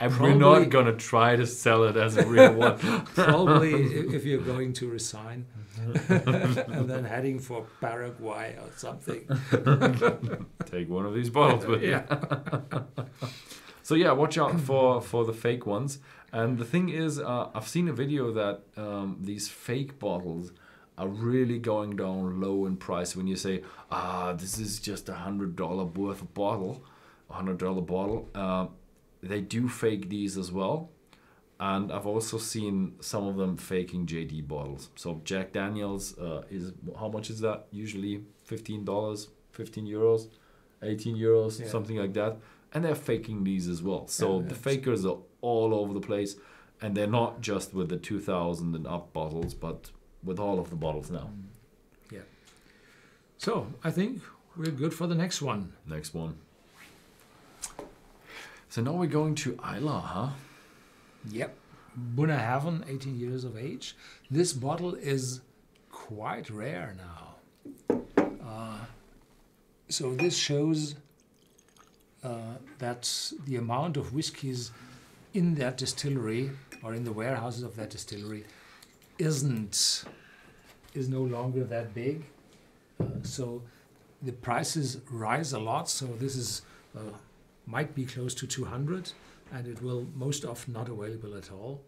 And Probably- we're not gonna try to sell it as a real one. Probably if you're going to resign and then heading for Paraguay or something. Take one of these bottles with you. Yeah. So yeah, watch out for for the fake ones. And the thing is, uh, I've seen a video that um, these fake bottles are really going down low in price. When you say, ah, this is just a hundred dollar worth of bottle, a hundred dollar bottle, uh, they do fake these as well. And I've also seen some of them faking JD bottles. So Jack Daniels uh, is how much is that? Usually fifteen dollars, fifteen euros, eighteen euros, Yeah. something like that. And they're faking these as well. So Yeah, the fakers are all over the place, and they're not just with the two thousand and up bottles, but with all of the bottles now. Yeah. So I think we're good for the next one. Next one. So now we're going to Islay, huh? Yep. Bunnahabhain, 18 years of age. This bottle is quite rare now. Uh, so this shows uh, that the amount of whiskies in that distillery or in the warehouses of that distillery isn't is no longer that big. Uh, so the prices rise a lot. So this is uh, might be close to 200, and it will most often not available at all.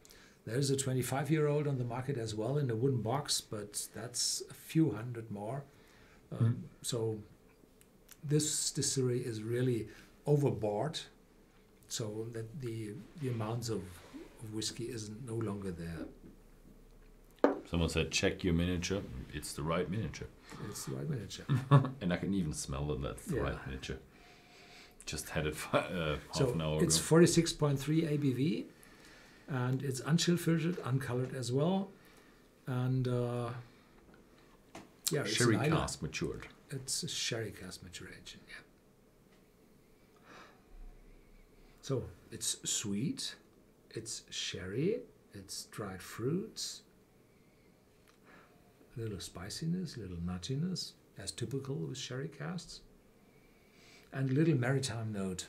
There's a 25 year old on the market as well in a wooden box, but that's a few hundred more. Um, Mm. So this distillery is really overboard, so that the the amounts of, of whiskey is no longer there. Someone said, check your miniature. It's the right miniature. It's the right miniature. <laughs> and I can even smell that that's the Yeah. right miniature. Just had it uh, half so an hour it's ago. 46.3 ABV, and it's unchill filtered, uncolored as well, and uh, yeah, it's Sherry cask matured. It's a sherry cask maturation. Yeah. So it's sweet, it's sherry, it's dried fruits, a little spiciness, a little nuttiness, as typical with sherry casks, and a little maritime note.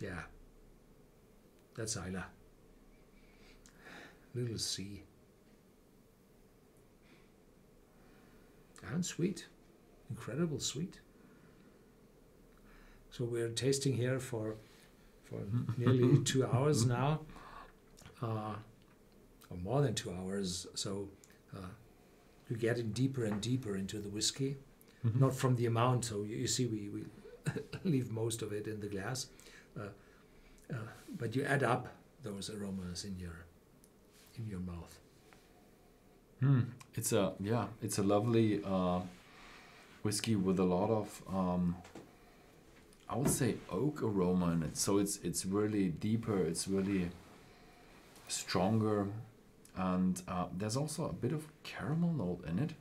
Yeah, that's Islay. Little sea. And sweet incredible sweet. So we're tasting here for for nearly <laughs> two hours now, uh, or more than two hours. So uh, you're getting deeper and deeper into the whiskey, Mhm. not from the amount. So you, you see, we, we <laughs> leave most of it in the glass, uh, uh, but you add up those aromas in your in your mouth. Hmm. It's a yeah. It's a lovely uh, whiskey with a lot of um, I would say oak aroma in it. So it's it's really deeper. It's really stronger, and uh, there's also a bit of caramel note in it.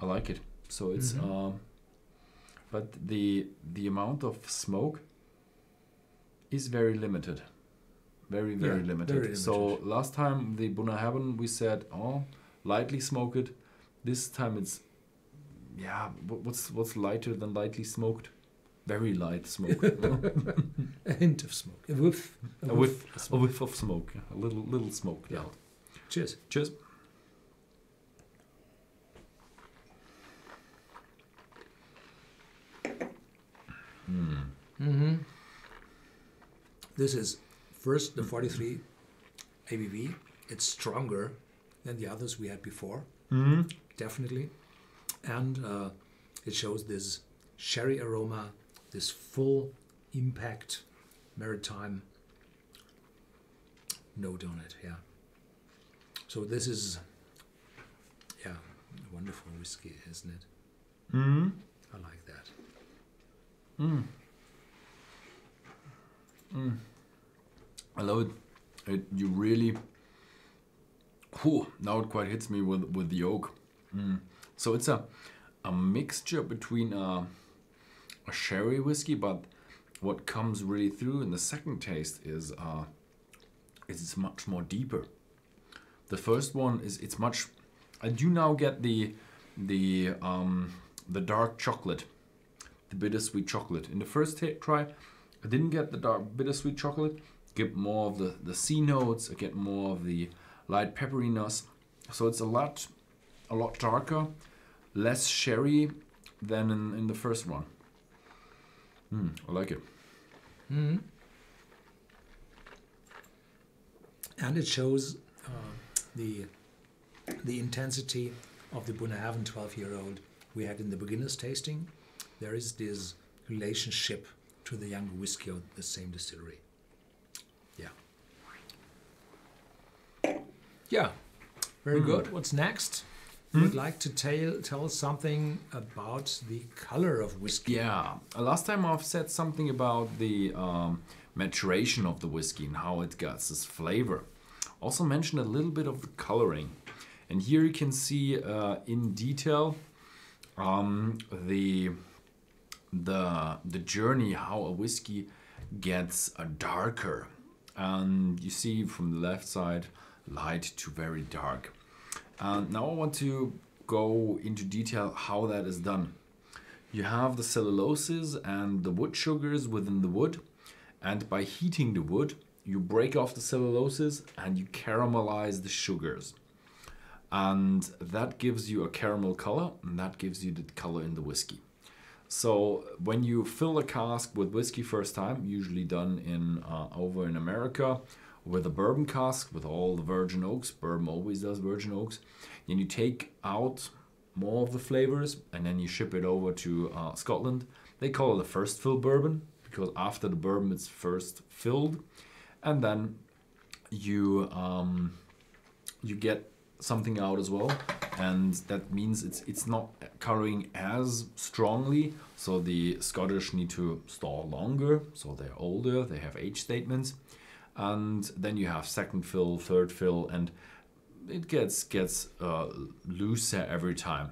I like it. So it's Mhm. um, but the the amount of smoke is very limited. Very very Yeah, limited. very So last time the Bunnahabhain we said oh lightly smoke it. This time it's yeah. What's what's lighter than lightly smoked? Very light smoke. <laughs> A hint of smoke, a whiff, A whiff, of a smoke. whiff of smoke. A little little smoke. Yeah. out. Cheers. Cheers. Hmm. Mm-hmm. This is first the 43 ABV. It's stronger than the others we had before, Hmm. definitely. And uh, it shows this sherry aroma, this full impact maritime note on it. Yeah. So this is, yeah, a wonderful whiskey, isn't it? Hmm. I like that. Mm. Mm. I love it. it. You really. Whew, now it quite hits me with with the oak. Mm. So it's a a mixture between a, a sherry whiskey, but what comes really through in the second taste is uh, is it's much more deeper. The first one is it's much. I do now get the the um, the dark chocolate the bittersweet chocolate. In the first try, I didn't get the dark bittersweet chocolate. Get more of the the sea notes. I get more of the light pepperiness. So it's a lot, a lot darker, less sherry than in, in the first one. Hmm, I like it. hmm And it shows uh, the the intensity of the Bunnahabhain 12-year-old we had in the beginner's tasting. There is this relationship to the younger whiskey of the same distillery. Yeah. Yeah. Very Hmm. good. What's next? Hmm? Would like to tell tell something about the color of whiskey. Yeah, uh, last time I've said something about the um, maturation of the whiskey and how it gets its flavor. Also mentioned a little bit of the coloring, and here you can see uh, in detail um, the the the journey how a whiskey gets uh, darker and you see from the left side light to very dark. And now I want to go into detail how that is done. You have the celluloses and the wood sugars within the wood, and by heating the wood, you break off the celluloses and you caramelize the sugars. And that gives you a caramel color, and that gives you the color in the whiskey. So when you fill a cask with whiskey first time, usually done in uh, over in America, with a bourbon cask with all the virgin oaks. Bourbon always does virgin oaks. Then you take out more of the flavors and then you ship it over to uh, Scotland. They call it a first fill bourbon because after the bourbon it's first filled, and then you um, you get something out as well and that means it's it's not coloring as strongly so the scottish need to store longer so they're older they have age statements and then you have second fill third fill and it gets gets uh, looser every time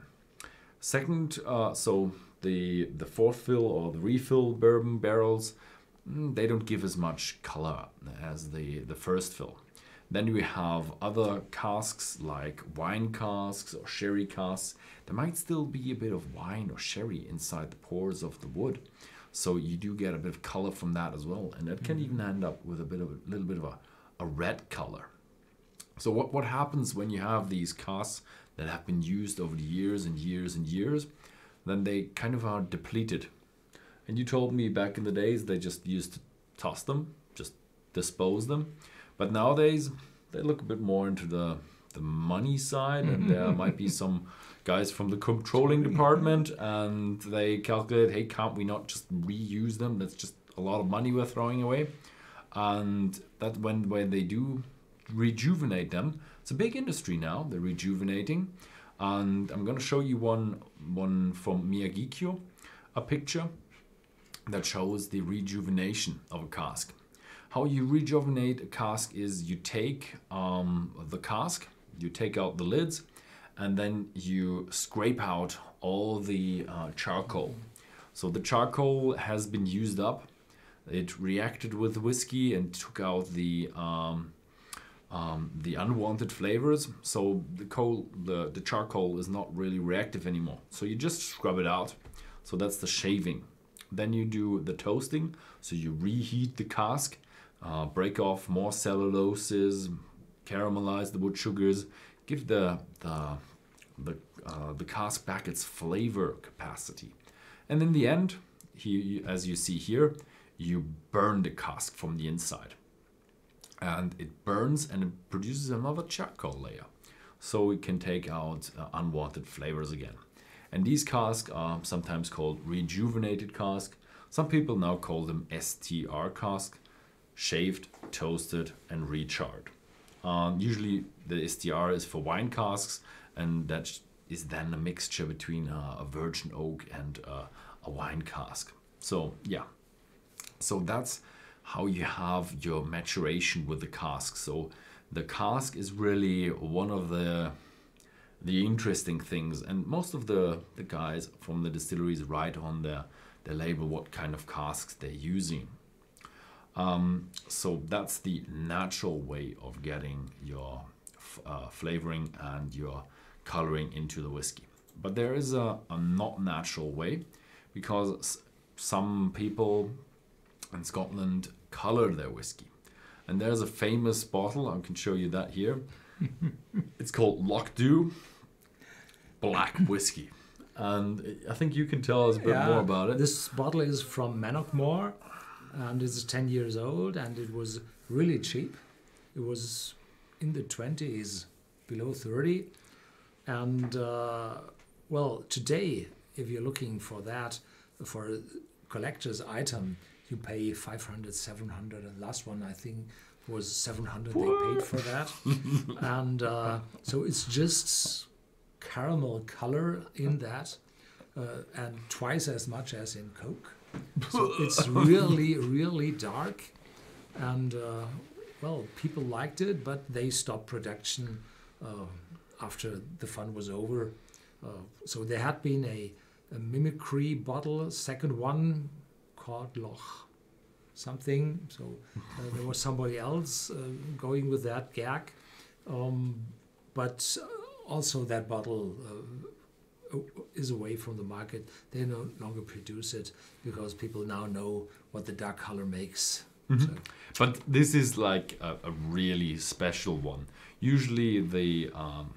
second uh, so the the fourth fill or the refill bourbon barrels mm, they don't give as much color as the the first fill then we have other casks like wine casks or sherry casks. There might still be a bit of wine or sherry inside the pores of the wood. So you do get a bit of color from that as well. And it can even mm. end up with a bit of a little bit of a, a red color. So what, what happens when you have these casts that have been used over the years and years and years, then they kind of are depleted. And you told me back in the days they just used to toss them, just dispose them. But nowadays, they look a bit more into the the money side, and there <laughs> might be some guys from the controlling department, and they calculate, hey, can't we not just reuse them? That's just a lot of money we're throwing away, and that when when they do rejuvenate them, it's a big industry now. They're rejuvenating, and I'm gonna show you one one from Miyagikyo, a picture that shows the rejuvenation of a cask. How you rejuvenate a cask is you take um, the cask, you take out the lids, and then you scrape out all the uh, charcoal. So the charcoal has been used up. It reacted with the whiskey and took out the um, um, the unwanted flavors. So the coal, the, the charcoal is not really reactive anymore. So you just scrub it out. So that's the shaving. Then you do the toasting. So you reheat the cask uh, break off more celluloses, caramelize the wood sugars, give the the the, uh, the cask back its flavor capacity, and in the end, he, as you see here, you burn the cask from the inside, and it burns and it produces another charcoal layer, so we can take out uh, unwanted flavors again. And these casks are sometimes called rejuvenated cask. Some people now call them STR cask shaved, toasted, and recharred. Um, usually the STR is for wine casks, and that is then a mixture between uh, a virgin oak and uh, a wine cask. So yeah, so that's how you have your maturation with the cask. So the cask is really one of the the interesting things, and most of the the guys from the distilleries write on their their label what kind of casks they're using. Um, so that's the natural way of getting your uh, flavoring and your coloring into the whiskey. But there is a, a not natural way because some people in Scotland color their whiskey. And there's a famous bottle, I can show you that here. <laughs> it's called Loch Dhu Black Whiskey. And I think you can tell us a bit yeah, more about it. This bottle is from Mannochmore and it's 10 years old and it was really cheap. It was in the 20s, below 30. And uh, well, today, if you're looking for that, for a collector's item, you pay 500, 700, and last one I think was 700 what? they paid for that. <laughs> and uh, so it's just caramel color in that uh, and twice as much as in Coke. So <laughs> it's really, really dark, and uh, well, people liked it, but they stopped production uh, after the fun was over. Uh, so there had been a, a mimicry bottle, second one called Loch something. So uh, there was somebody else uh, going with that gag. Um, but also that bottle uh, is away from the market. They no longer produce it because people now know what the dark color makes. So. But this is like a, a, really special one. Usually the um,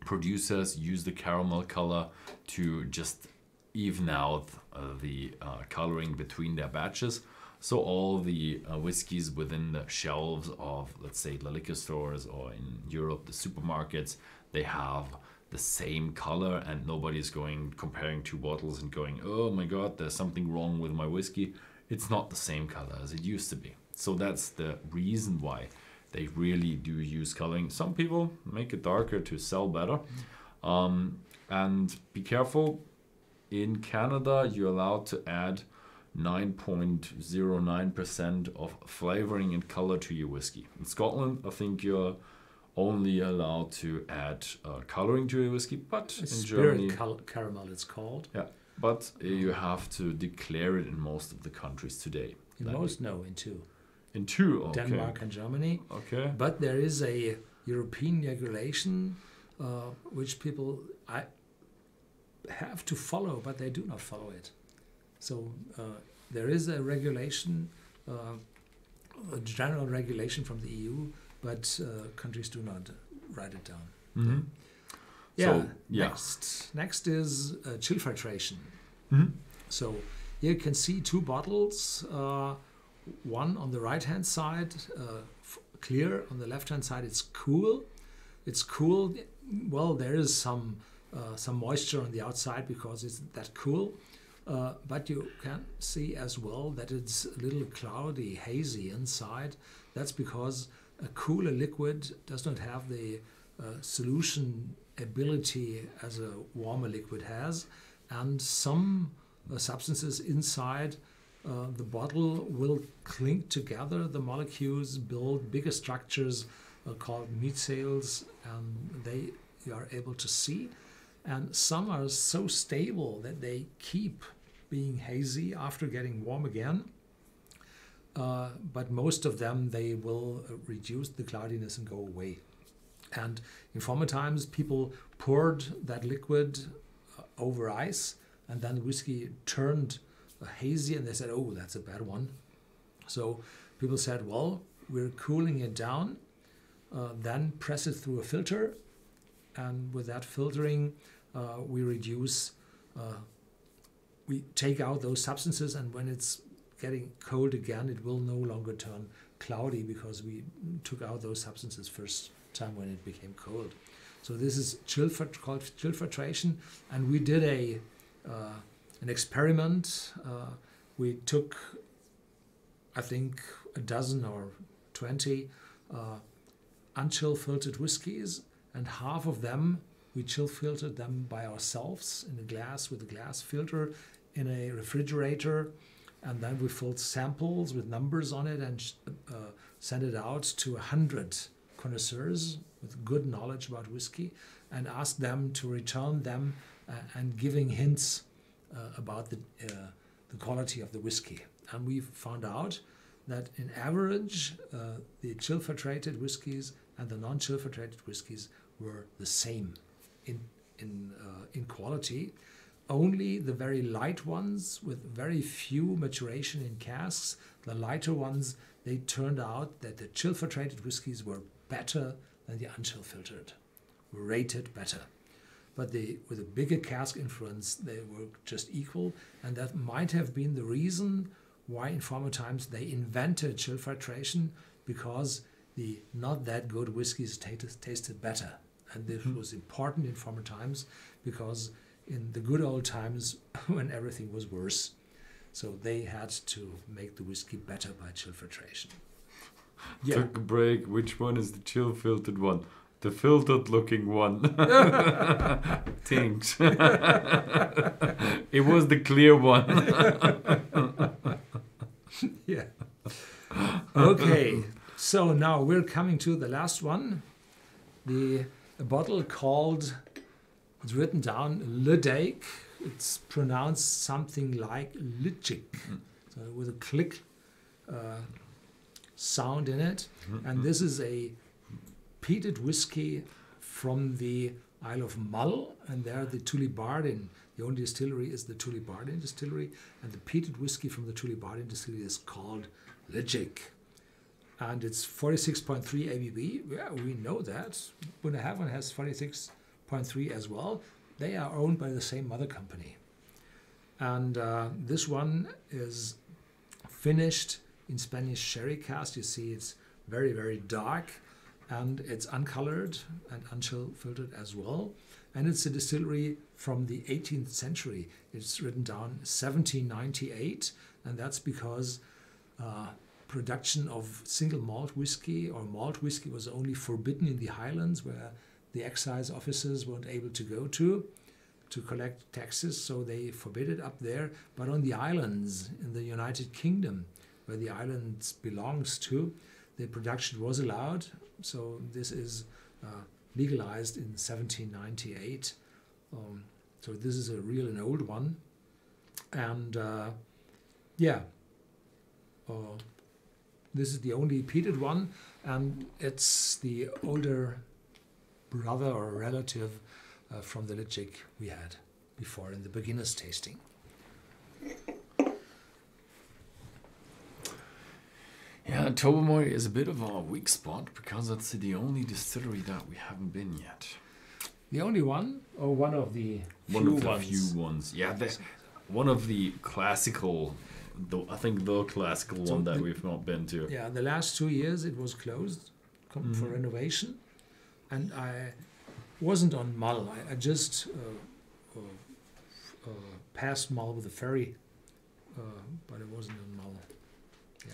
producers use the caramel color to just even out uh, the uh, coloring between their batches. So all the uh, whiskies within the shelves of, let's say, the liquor stores or in Europe, the supermarkets, they have the same color and nobody's going comparing two bottles and going, oh my god, there's something wrong with my whiskey. It's not the same color as it used to be. So that's the reason why they really do use coloring. Some people make it darker to sell better. Um, and be careful, in Canada, you're allowed to add 9.09% of flavoring and color to your whiskey. In Scotland, I think you're only allowed to add uh, coloring to your whiskey, but in Germany, cal- caramel it's called. Yeah, but uh, you have to declare it in most of the countries today. In like most, no, in two. In two, okay. Denmark and Germany. Okay. But there is a European regulation uh, which people I have to follow, but they do not follow it. So uh, there is a regulation, uh, a general regulation from the EU, but uh, countries do not write it down. Mm-hmm. Yeah. So, yeah. Next, next is uh, chill filtration. Mm-hmm. So you can see two bottles. Uh, one on the right hand side, uh, f- clear. On the left hand side, it's cool. It's cool. Well, there is some uh, some moisture on the outside because it's that cool. Uh, but you can see as well that it's a little cloudy, hazy inside. That's because a cooler liquid does not have the uh, solution ability as a warmer liquid has, and some uh, substances inside uh, the bottle will cling together. The molecules build bigger structures uh, called micelles, and they you are able to see and some are so stable that they keep being hazy after getting warm again. Uh, but most of them they will reduce the cloudiness and go away. And in former times, people poured that liquid uh, over ice, and then the whiskey turned hazy, and they said, "Oh, that's a bad one." So people said, "Well, we're cooling it down, uh, then press it through a filter, and with that filtering, uh, we reduce, uh, we take out those substances, and when it's getting cold again, it will no longer turn cloudy because we took out those substances first time when it became cold. So this is chill called chill filtration, and we did a uh, an experiment. Uh, we took, I think, a dozen or twenty uh, unchill filtered whiskies, and half of them we chill filtered them by ourselves in a glass with a glass filter in a refrigerator. And then we filled samples with numbers on it and uh, sent it out to 100 connoisseurs with good knowledge about whiskey and asked them to return them uh, and giving hints uh, about the, uh, the quality of the whiskey. And we found out that in average, uh, the chill filtrated whiskies and the non chill filtrated whiskies were the same in in uh, in quality. Only the very light ones with very few maturation in casks, the lighter ones, they turned out that the chill filtrated whiskies were better than the unchill filtered, rated better. But the, with a bigger cask influence, they were just equal, and that might have been the reason why in former times they invented chill filtration because the not that good whiskies tasted, tasted better. And this mm-hmm. was important in former times because in the good old times <laughs> when everything was worse, so they had to make the whiskey better by chill filtration. Yeah. Took a break. Which one is the chill filtered one? The filtered looking one. <laughs> Thanks. <laughs> it was the clear one. yeah. Okay. So now we're coming to the last one. The a bottle called, it's written down, Ledaig. It's pronounced something like Lichik. Mm. So with a click, uh, sound in it. And this is a peated whiskey from the Isle of Mull, and there the Tobermory, the only distillery is the Tobermory distillery, and the peated whiskey from the Tobermory distillery is called Ligic. And it's 46.3 ABV. Yeah, we know that. Bunnahabhain has 46.3 as well. They are owned by the same mother company. And uh, this one is finished in Spanish sherry cask. You see, it's very, very dark and it's uncolored and unchill filtered as well. And it's a distillery from the 18th century. It's written down 1798, and that's because uh, production of single malt whiskey or malt whiskey was only forbidden in the Highlands, where the excise officers weren't able to go to to collect taxes, so they forbid it up there. But on the islands in the United Kingdom, where the islands belongs to, the production was allowed. So this is uh, legalized in 1798. Um, so this is a real and old one, and uh, yeah, uh, this is the only peated one, and it's the older brother or relative uh, from the Ledaig we had before in the beginner's tasting. Yeah, Tobermory is a bit of a weak spot because it's the only distillery that we haven't been yet. The only one, or one of the One few of the ones. few ones. Yeah, the, one of the classical, the, I think the classical So one that the- we've not been to. Yeah, the last two years it was closed com- for Mhm. renovation, and I wasn't on Mull. I, I just uh, uh, uh, passed Mull with the ferry, uh, but it wasn't on Mull. Yeah.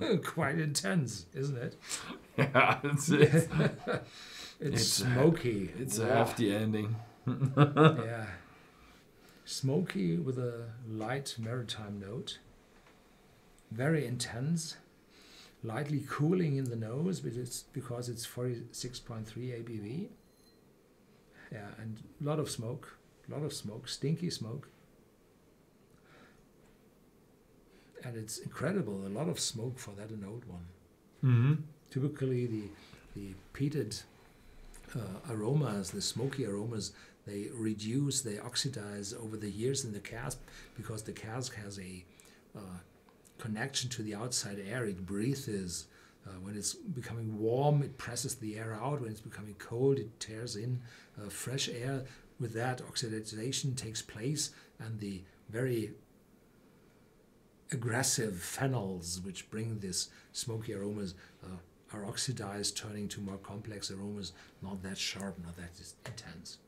<laughs> Quite intense, isn't it? <laughs> Yeah, <laughs> it's, it's, It's, It's a- smoky. it's a hefty ending. yeah. Smoky with a light maritime note. Very intense. Lightly cooling in the nose, but it's because it's 46.3 ABV. Yeah, and a lot of smoke. A lot of smoke. Stinky smoke. And it's incredible. A lot of smoke for that an old one. Mm-hmm. Typically, the the peated uh, aromas, the smoky aromas, they reduce, they oxidize over the years in the cask because the cask has a uh, connection to the outside air. It breathes. Uh, when it's becoming warm, it presses the air out. When it's becoming cold, it tears in uh, fresh air. With that, oxidation takes place, and the very aggressive phenols, which bring this smoky aromas, uh, are oxidized, turning to more complex aromas, not that sharp, not that intense.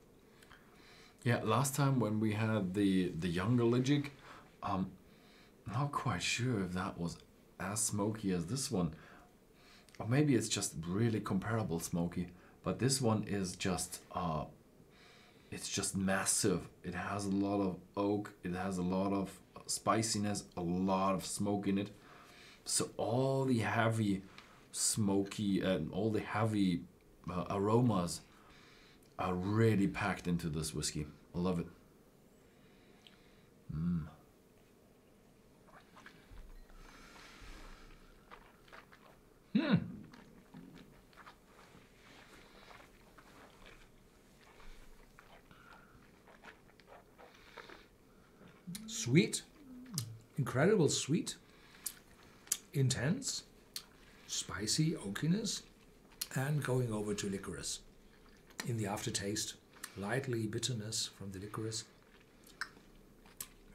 Yeah, last time when we had the the younger Ledaig, um, not quite sure if that was as smoky as this one, or maybe it's just really comparable smoky. But this one is just uh, it's just massive. It has a lot of oak. It has a lot of spiciness, a lot of smoke in it. So all the heavy, smoky and all the heavy uh, aromas are really packed into this whiskey. I love it. Mm. Sweet, incredible sweet, intense, spicy oakiness, and going over to licorice. In the aftertaste, lightly bitterness from the licorice,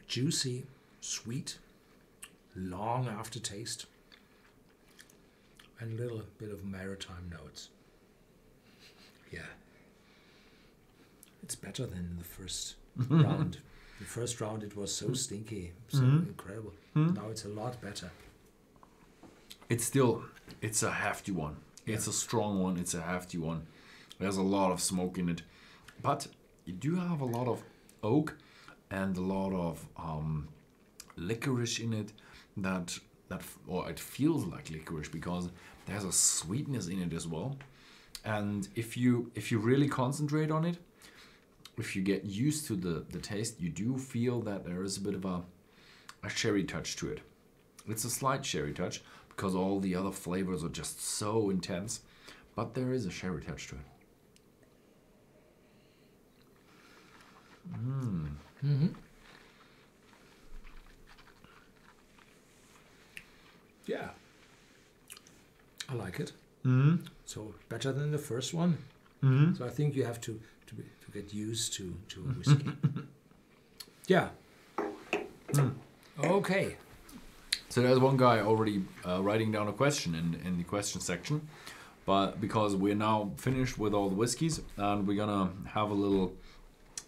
juicy, sweet, long aftertaste, and a little bit of maritime notes. Yeah. It's better than the first round. The first round it was so stinky, so Mhm. incredible. Mhm. Now it's a lot better. It's still, it's a hefty one. It's a strong one. It's a hefty one. There's a lot of smoke in it, but you do have a lot of oak and a lot of um, licorice in it. That that, or it feels like licorice because there's a sweetness in it as well, and if you if you really concentrate on it, if you get used to the the taste, you do feel that there is a bit of a a sherry touch to it. It's a slight sherry touch because all the other flavors are just so intense, but there is a sherry touch to it. Yeah. I like it. Mm-hmm. So better than the first one. Mm-hmm. So I think you have to to, be, to get used to to whiskey. <laughs> yeah. Okay. So there's one guy already uh, writing down a question in, in the question section. But because we're now finished with all the whiskeys and we're gonna have a little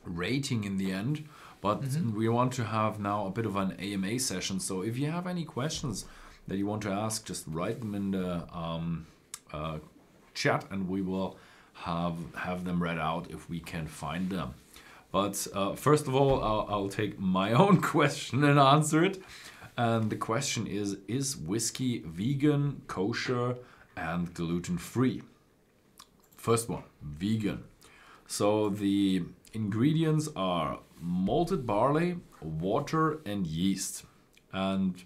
rating in the end, but we want to have now a bit of an AMA session. So if you have any questions that you want to ask, just write them in the um, uh, chat and we will have have them read out if we can find them. But uh, first of all, I'll, I'll take my <laughs> own question and answer it. And the question is Is whiskey vegan, kosher, and gluten free? First one vegan. So the ingredients are malted barley, water, and yeast. And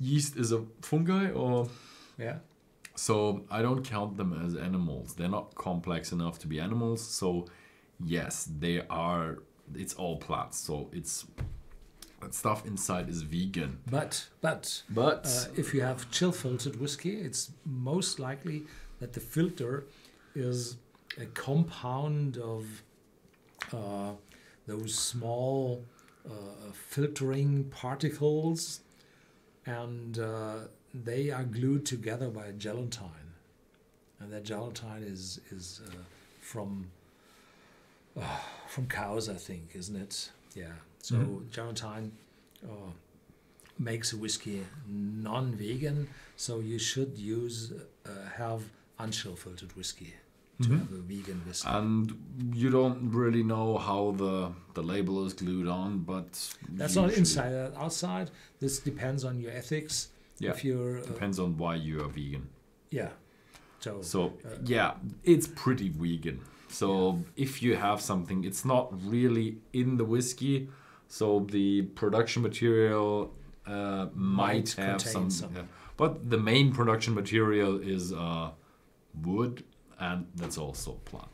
yeast is a fungi or Yeah. so I don't count them as animals. They're not complex enough to be animals. So yes, they are. It's all plants. So it's that stuff inside is vegan. But but But uh, if you have chill filtered whiskey, it's most likely that the filter is a compound of uh, those small uh, filtering particles, and uh, they are glued together by gelatine, and that gelatine is is uh, from uh, from cows, I think, isn't it? Yeah. So Mhm. gelatine uh, makes a whiskey non-vegan, so you should use uh, have unchill filtered whiskey to Mhm. have a vegan whiskey. and you don't really know how the the label is glued on, but That's not inside, uh, outside. This depends on your ethics. Yeah, If you're, uh, depends on why you are vegan. yeah. So, So uh, yeah, it's pretty vegan. So if you have something, it's not really in the whiskey. So the production material uh, might, Might have some, some. yeah. but the main production material is uh, wood, and that's also plant.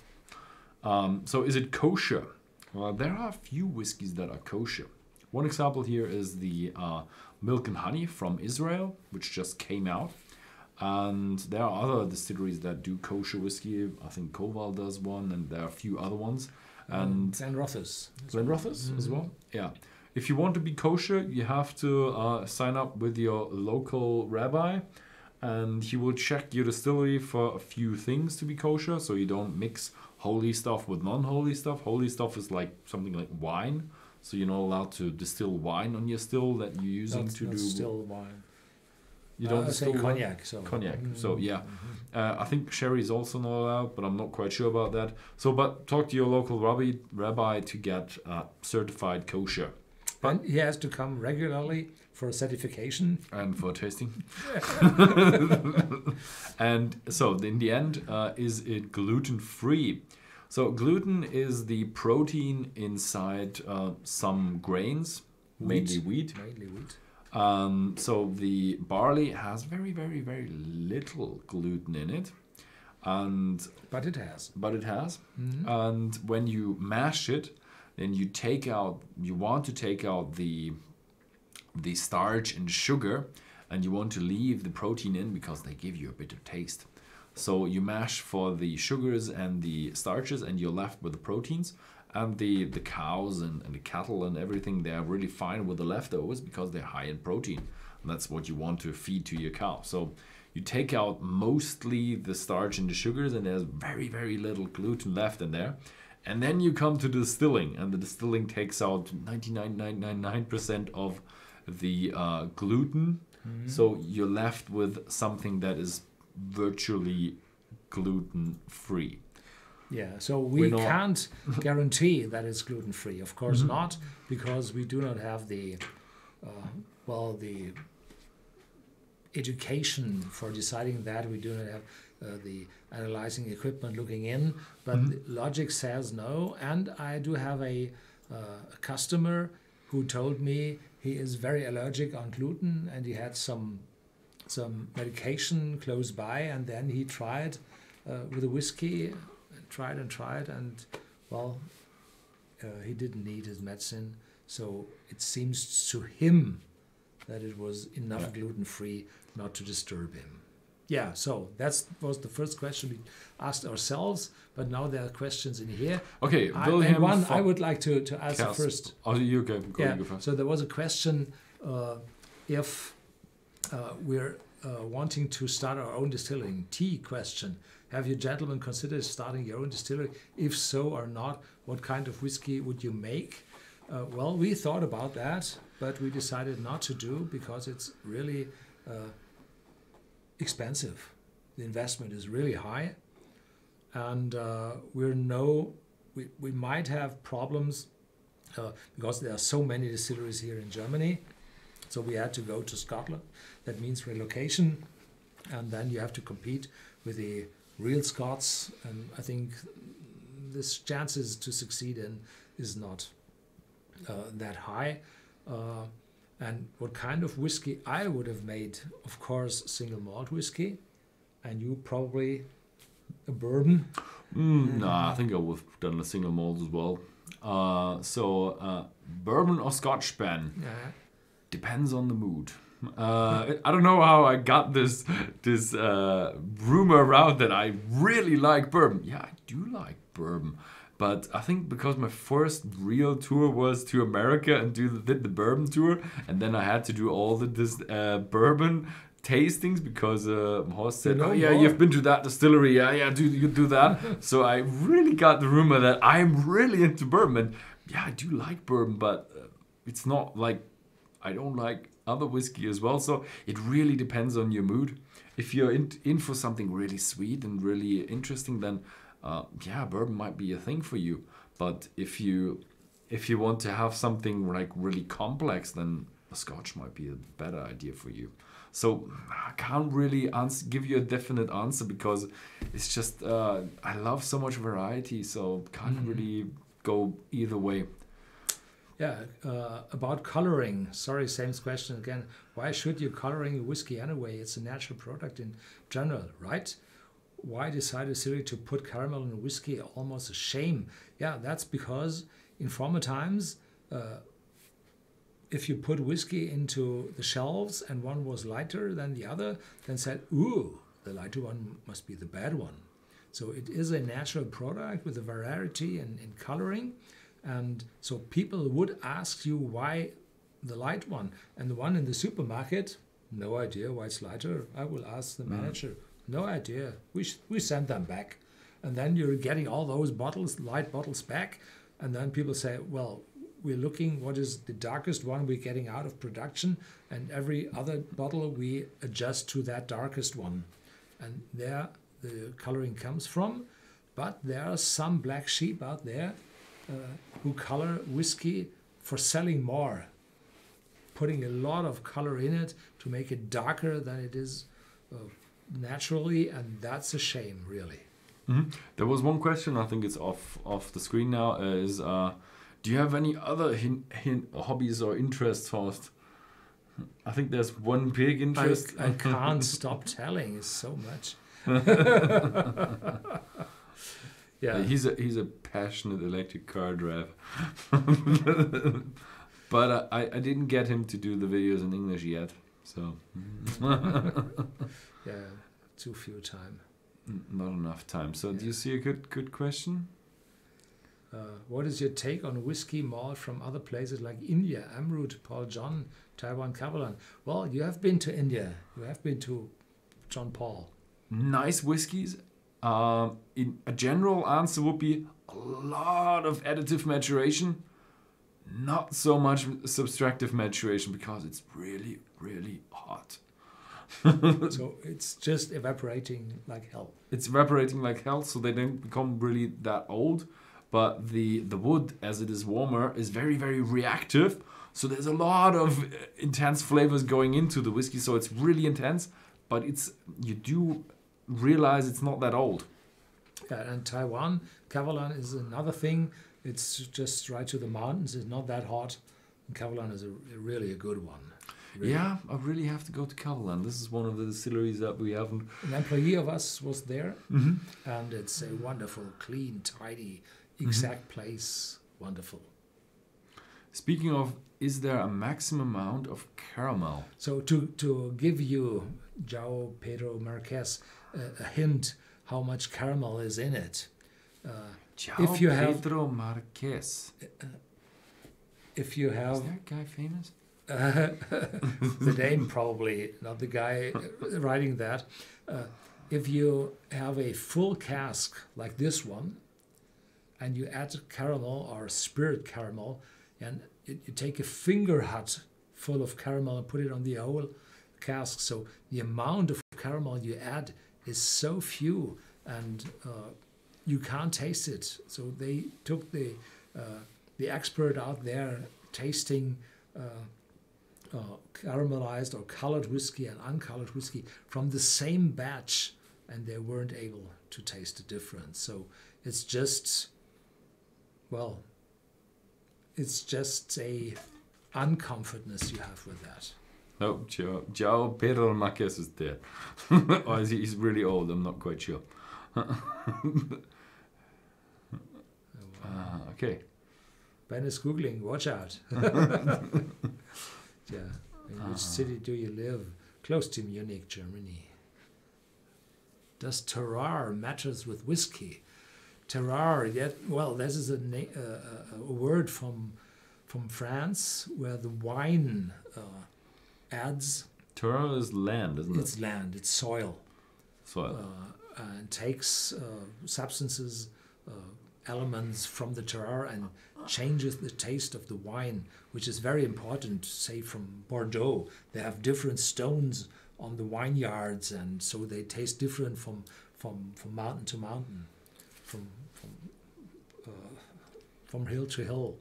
Um, so is it kosher? Well, there are a few whiskeys that are kosher. One example here is the uh, Milk and Honey from Israel, which just came out. And there are other distilleries that do kosher whiskey. I think Koval does one, and there are a few other ones. And Glen Rothes. Glenrothes as Mhm. well. Yeah. If you want to be kosher, you have to uh, sign up with your local rabbi, and he will check your distillery for a few things to be kosher. So you don't mix holy stuff with non-holy stuff. Holy stuff is like something like wine. So you're not allowed to distill wine on your still that you're using Not, to not do. still wine. you don't uh, distill wine? cognac. So Cognac. Mm, So yeah, mhm. uh, I think sherry is also not allowed, but I'm not quite sure about that. So, but talk to your local rabbi rabbi to get uh, certified kosher And he has to come regularly for certification. and for tasting. <laughs> <laughs> and so, in the end, uh, is it gluten free? So, gluten is the protein inside uh, some grains, mainly wheat. Mainly wheat. Um, so the barley has very, very, very little gluten in it, and But it has. but it has. Mhm. And when you mash it, then you take out. You want to take out the the starch and sugar, and you want to leave the protein in because they give you a bitter taste. So you mash for the sugars and the starches, and you're left with the proteins. And the, the cows and, and the cattle and everything, they're really fine with the leftovers because they're high in protein. And that's what you want to feed to your cow. So you take out mostly the starch and the sugars, and there's very, very little gluten left in there. And then you come to distilling, and the distilling takes out 99.999% of the uh, gluten. Mm-hmm. So you're left with something that is virtually gluten free. Yeah, so we can't <laughs> guarantee that it's gluten free. Of course Mhm. not, because we do not have the, uh, well, the education for deciding that. We do not have uh, the analyzing equipment looking in, but Mhm. logic says no. And I do have a, uh, a customer who told me he is very allergic on gluten and he had some some medication close by and then he tried uh, with a whiskey and tried and tried and well uh, he didn't need his medicine so it seems to him that it was enough Yeah. gluten free not to disturb him yeah so that was the first question we asked ourselves but now there are questions in here Okay, I, Wilhelm. one I would like to, to answer Kerst- first Oh, you go. go yeah. go first. So there was a question uh, if uh, we're uh, wanting to start our own distilling. tea question: Have you gentlemen considered starting your own distillery? If so or not, what kind of whiskey would you make? Uh, well, we thought about that, but we decided not to do because it's really uh, expensive. The investment is really high, and uh, we're no. We, we might have problems uh, because there are so many distilleries here in Germany. So we had to go to Scotland. That means relocation, and then you have to compete with the real Scots. And I think this chances to succeed in is not uh, that high. Uh, and what kind of whiskey I would have made? Of course, single malt whiskey, and you probably a bourbon. Mm, nah, I think I would have done a single malt as well. Uh, so uh, bourbon or Scotch Ben Yeah. depends on the mood. Uh, I don't know how I got this this uh, rumor around that I really like bourbon. Yeah, I do like bourbon, but I think because my first real tour was to America and do the, did the bourbon tour, and then I had to do all the this uh, bourbon tastings because uh, Horst said, You know "Oh yeah, more." you've been to that distillery. Yeah, yeah, do you do that?" <laughs> so I really got the rumor that I'm really into bourbon. And yeah, I do like bourbon, but uh, it's not like I don't like other whiskey as well. So it really depends on your mood. If you're in, in for something really sweet and really interesting, then uh, yeah, bourbon might be a thing for you. But if you if you want to have something like really complex, then a Scotch might be a better idea for you. So I can't really answer, give you a definite answer because it's just uh, I love so much variety, so can't Mhm. really go either way. Yeah, uh, about coloring. Sorry, same question again. Why should you coloring whiskey anyway? It's a natural product in general, right? Why decide a distillery to put caramel in whiskey? Almost a shame. Yeah, that's because in former times, uh, if you put whiskey into the shelves and one was lighter than the other, then said, "Ooh, the lighter one must be the bad one." So it is a natural product with a variety in, in coloring. And so people would ask you why the light one and the one in the supermarket, no idea why it's lighter. I will ask the Mm. manager, no idea. We, we send them back. And then you're getting all those bottles, light bottles back. And then people say, well, we're looking what is the darkest one we're getting out of production. And every other bottle we adjust to that darkest one. And there the coloring comes from. But there are some black sheep out there uh, who color whiskey for selling more, putting a lot of color in it to make it darker than it is uh, naturally, and that's a shame, really. Mhm. There was one question. I think it's off off the screen now. uh, Is uh, do you have any other hin- hin- hobbies or interests, Horst? I think there's one big I, interest. I can't <laughs> stop telling. It's so much. <laughs> yeah. he's a he's a passionate electric car driver. <laughs> but uh, I I didn't get him to do the videos in English yet. So yeah. Too few time. not enough time. So do you see a good good question? Uh, what is your take on whiskey malt from other places like India, Amrut, Paul John, Taiwan, Kavalan? Well, you have been to India. You have been to John Paul. nice whiskies. Um, in a general answer would be a lot of additive maturation, not so much subtractive maturation because it's really, really hot. <laughs> so it's just evaporating like hell. It's evaporating like hell, so they don't become really that old. But the the wood, as it is warmer, is very, very reactive. So there's a lot of uh, intense flavors going into the whiskey. So it's really intense, but it's you do realize it's not that old. Yeah, and Taiwan, Kavalan is another thing. It's just right to the mountains. It's not that hot. And Kavalan is a, really a good one. Really. Yeah, I really have to go to Kavalan. This is one of the distilleries that we haven't. An employee of us was there, Mhm. and it's a wonderful, clean, tidy, exact place. Wonderful. Speaking of, is there a maximum amount of caramel? So to to give you João Pedro Marquez a, a hint how much caramel is in it, uh, João you have- Pedro Marquez. if you have. Is have that guy famous? The name probably not the guy writing that, uh, if you have a full cask like this one, and you add caramel or spirit caramel, and you, you take a finger hut full of caramel and put it on the whole cask, so the amount of caramel you add is so few, and uh, you can't taste it. So they took the uh, the expert out there tasting. Uh, caramelized or colored whiskey and uncolored whiskey from the same batch, and they weren't able to taste the difference. So it's just, well, it's just a uncomfortness you have with that. No, João, João Pedro Marquez is dead. <laughs> or is he, he's really old? I'm not quite sure. <laughs> Ah, okay. Ben is googling. Watch out. <laughs> yeah. In Ah. which city do you live? Close to Munich, Germany. Does terroir matters with whiskey? Terroir, yet well, this is a, na- uh, a- word from from France where the wine uh, adds Terra is land, isn't it? its land, its soil, Soil. uh, and takes uh, substances, uh, elements from the terroir and changes the taste of the wine, which is very important. Say from Bordeaux, they have different stones on the vineyards, and so they taste different from from, from mountain to mountain, from from uh, from hill to hill.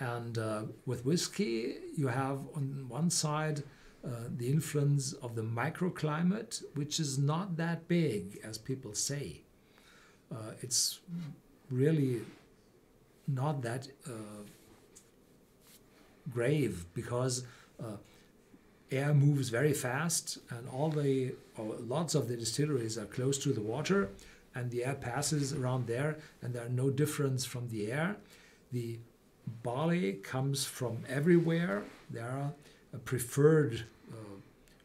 And uh, with whiskey, you have on one side uh, the influence of the microclimate, which is not that big as people say. Uh, it's really not that uh, grave because uh, air moves very fast, and all the lots of the distilleries are close to the water, and the air passes around there, and there are no difference from the air. The barley comes from everywhere. There are uh, preferred uh,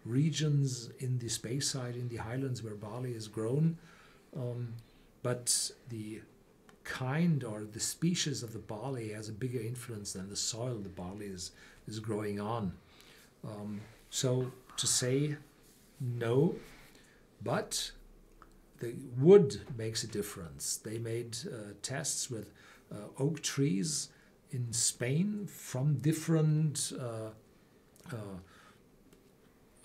regions in the Speyside, in the highlands where barley is grown, um, but the kind or the species of the barley has a bigger influence than the soil the barley is, is growing on. Um, so to say no, but the wood makes a difference. They made uh, tests with uh, oak trees in Spain from different uh, uh,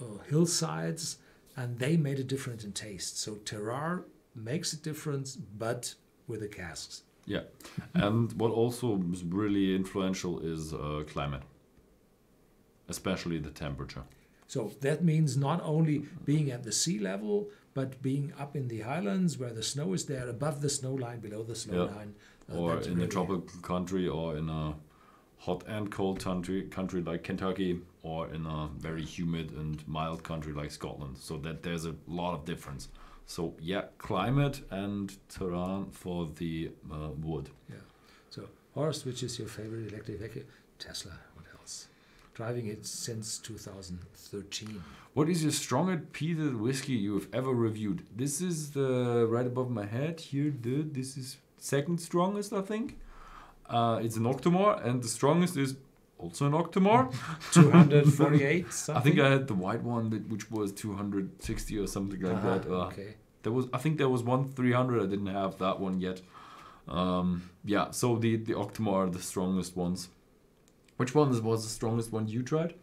uh, hillsides, and they made a difference in taste. So terroir makes a difference, but with the casks. Yeah. And what also is really influential is uh, climate, especially the temperature. So that means not only being at the sea level, but being up in the highlands where the snow is there, above the snow line, below the snow Yeah. line. uh, or in a tropical country or in a hot and cold country country like Kentucky or in a very humid and mild country like Scotland so that there's a lot of difference so yeah climate and terrain for the uh, wood Yeah. So, Horst, which is your favorite electric vehicle? Tesla. What else? Driving it since 2013. what is your strongest peated whiskey you've ever reviewed this is the right above my head here dude this is second strongest I think uh, it's an Octomore and the strongest is also an Octomore <laughs> 248? <laughs> I think I had the white one that which was 260 or something like Uh-huh, that. Uh, okay. There was I think there was one 300. I didn't have that one yet. Um, yeah, so the the Octomore are the strongest ones. Which one was the strongest one you tried?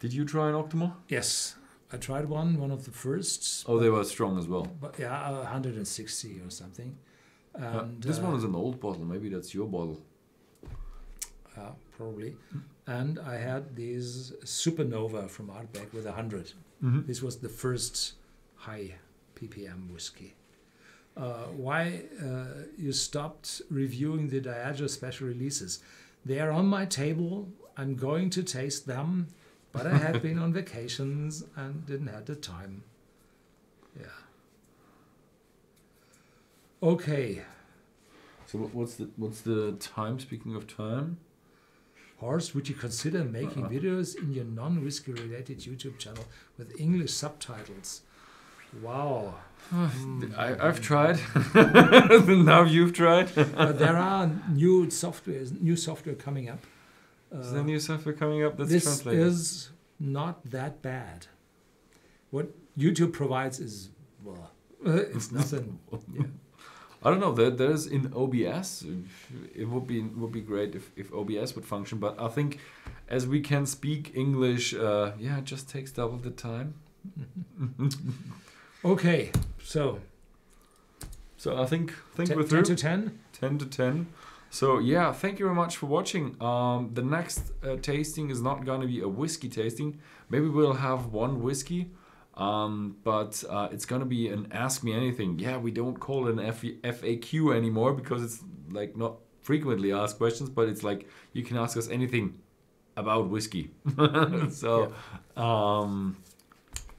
Did you try an Octomore? Yes. I tried one, one of the first. Oh, they were strong as well. But yeah, uh, 160 or something. Uh, this uh, one is an old bottle. Maybe that's your bottle. uh, probably. And I had these Supernova from Ardbeg with 100. Mm-hmm. This was the first high ppm whiskey. Uh, why uh, you stopped reviewing the Diageo special releases? They are on my table. I'm going to taste them, but I had been <laughs> on vacations and didn't have the time. Yeah. Okay, So what's the what's the time? Speaking of time, Horst, would you consider making Uh-uh. videos in your non-whiskey related YouTube channel with English subtitles? Wow. I, I've tried. <laughs> now you've tried. but there are new software new software coming up. Is Uh, there new software coming up that's this translated? is not that bad. What YouTube provides is well, uh, it's <laughs> nothing. Yeah. I don't know. There, there's in OBS. It would be would be great if, if OBS would function. But I think as we can speak English, uh, yeah, it just takes double the time. <laughs> Okay, so So I think think ten, we're through. 10 through. to ten. 10 to 10. So yeah, thank you very much for watching. Um, the next uh, tasting is not gonna be a whiskey tasting. Maybe we'll have one whiskey, um, but uh, it's gonna be an Ask Me Anything. Yeah, we don't call it an F- FAQ anymore because it's like not frequently asked questions, but it's like you can ask us anything about whiskey. <laughs> so. Um,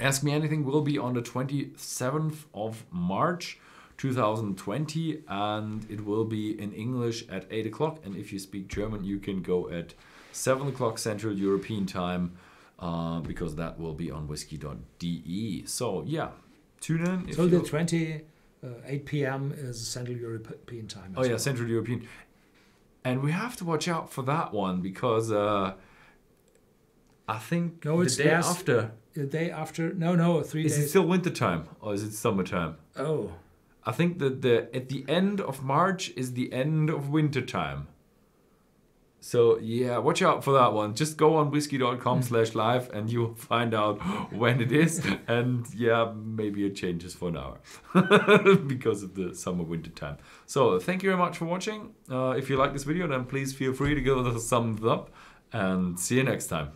Ask Me Anything will be on the 27th of March 2020 and it will be in English at 8 o'clock. And if you speak German, you can go at 7 o'clock Central European Time uh, because that will be on whisky.de. So, yeah, tune in. So the 20, uh, 8 p.m. is Central European time. Oh as yeah, well. Central European. And we have to watch out for that one because uh, I think No, the day after. The day after, no, no, three Is it still winter time or is it summertime? oh, I think that the at the end of March is the end of winter time. So yeah, watch out for that one. Just go on whisky.com slash live and you'll find out <gasps> when it is. <laughs> And yeah, maybe it changes for an hour <laughs> because of the summer winter time. So thank you very much for watching. Uh, if you like this video, then please feel free to give us a thumbs up and see you next time.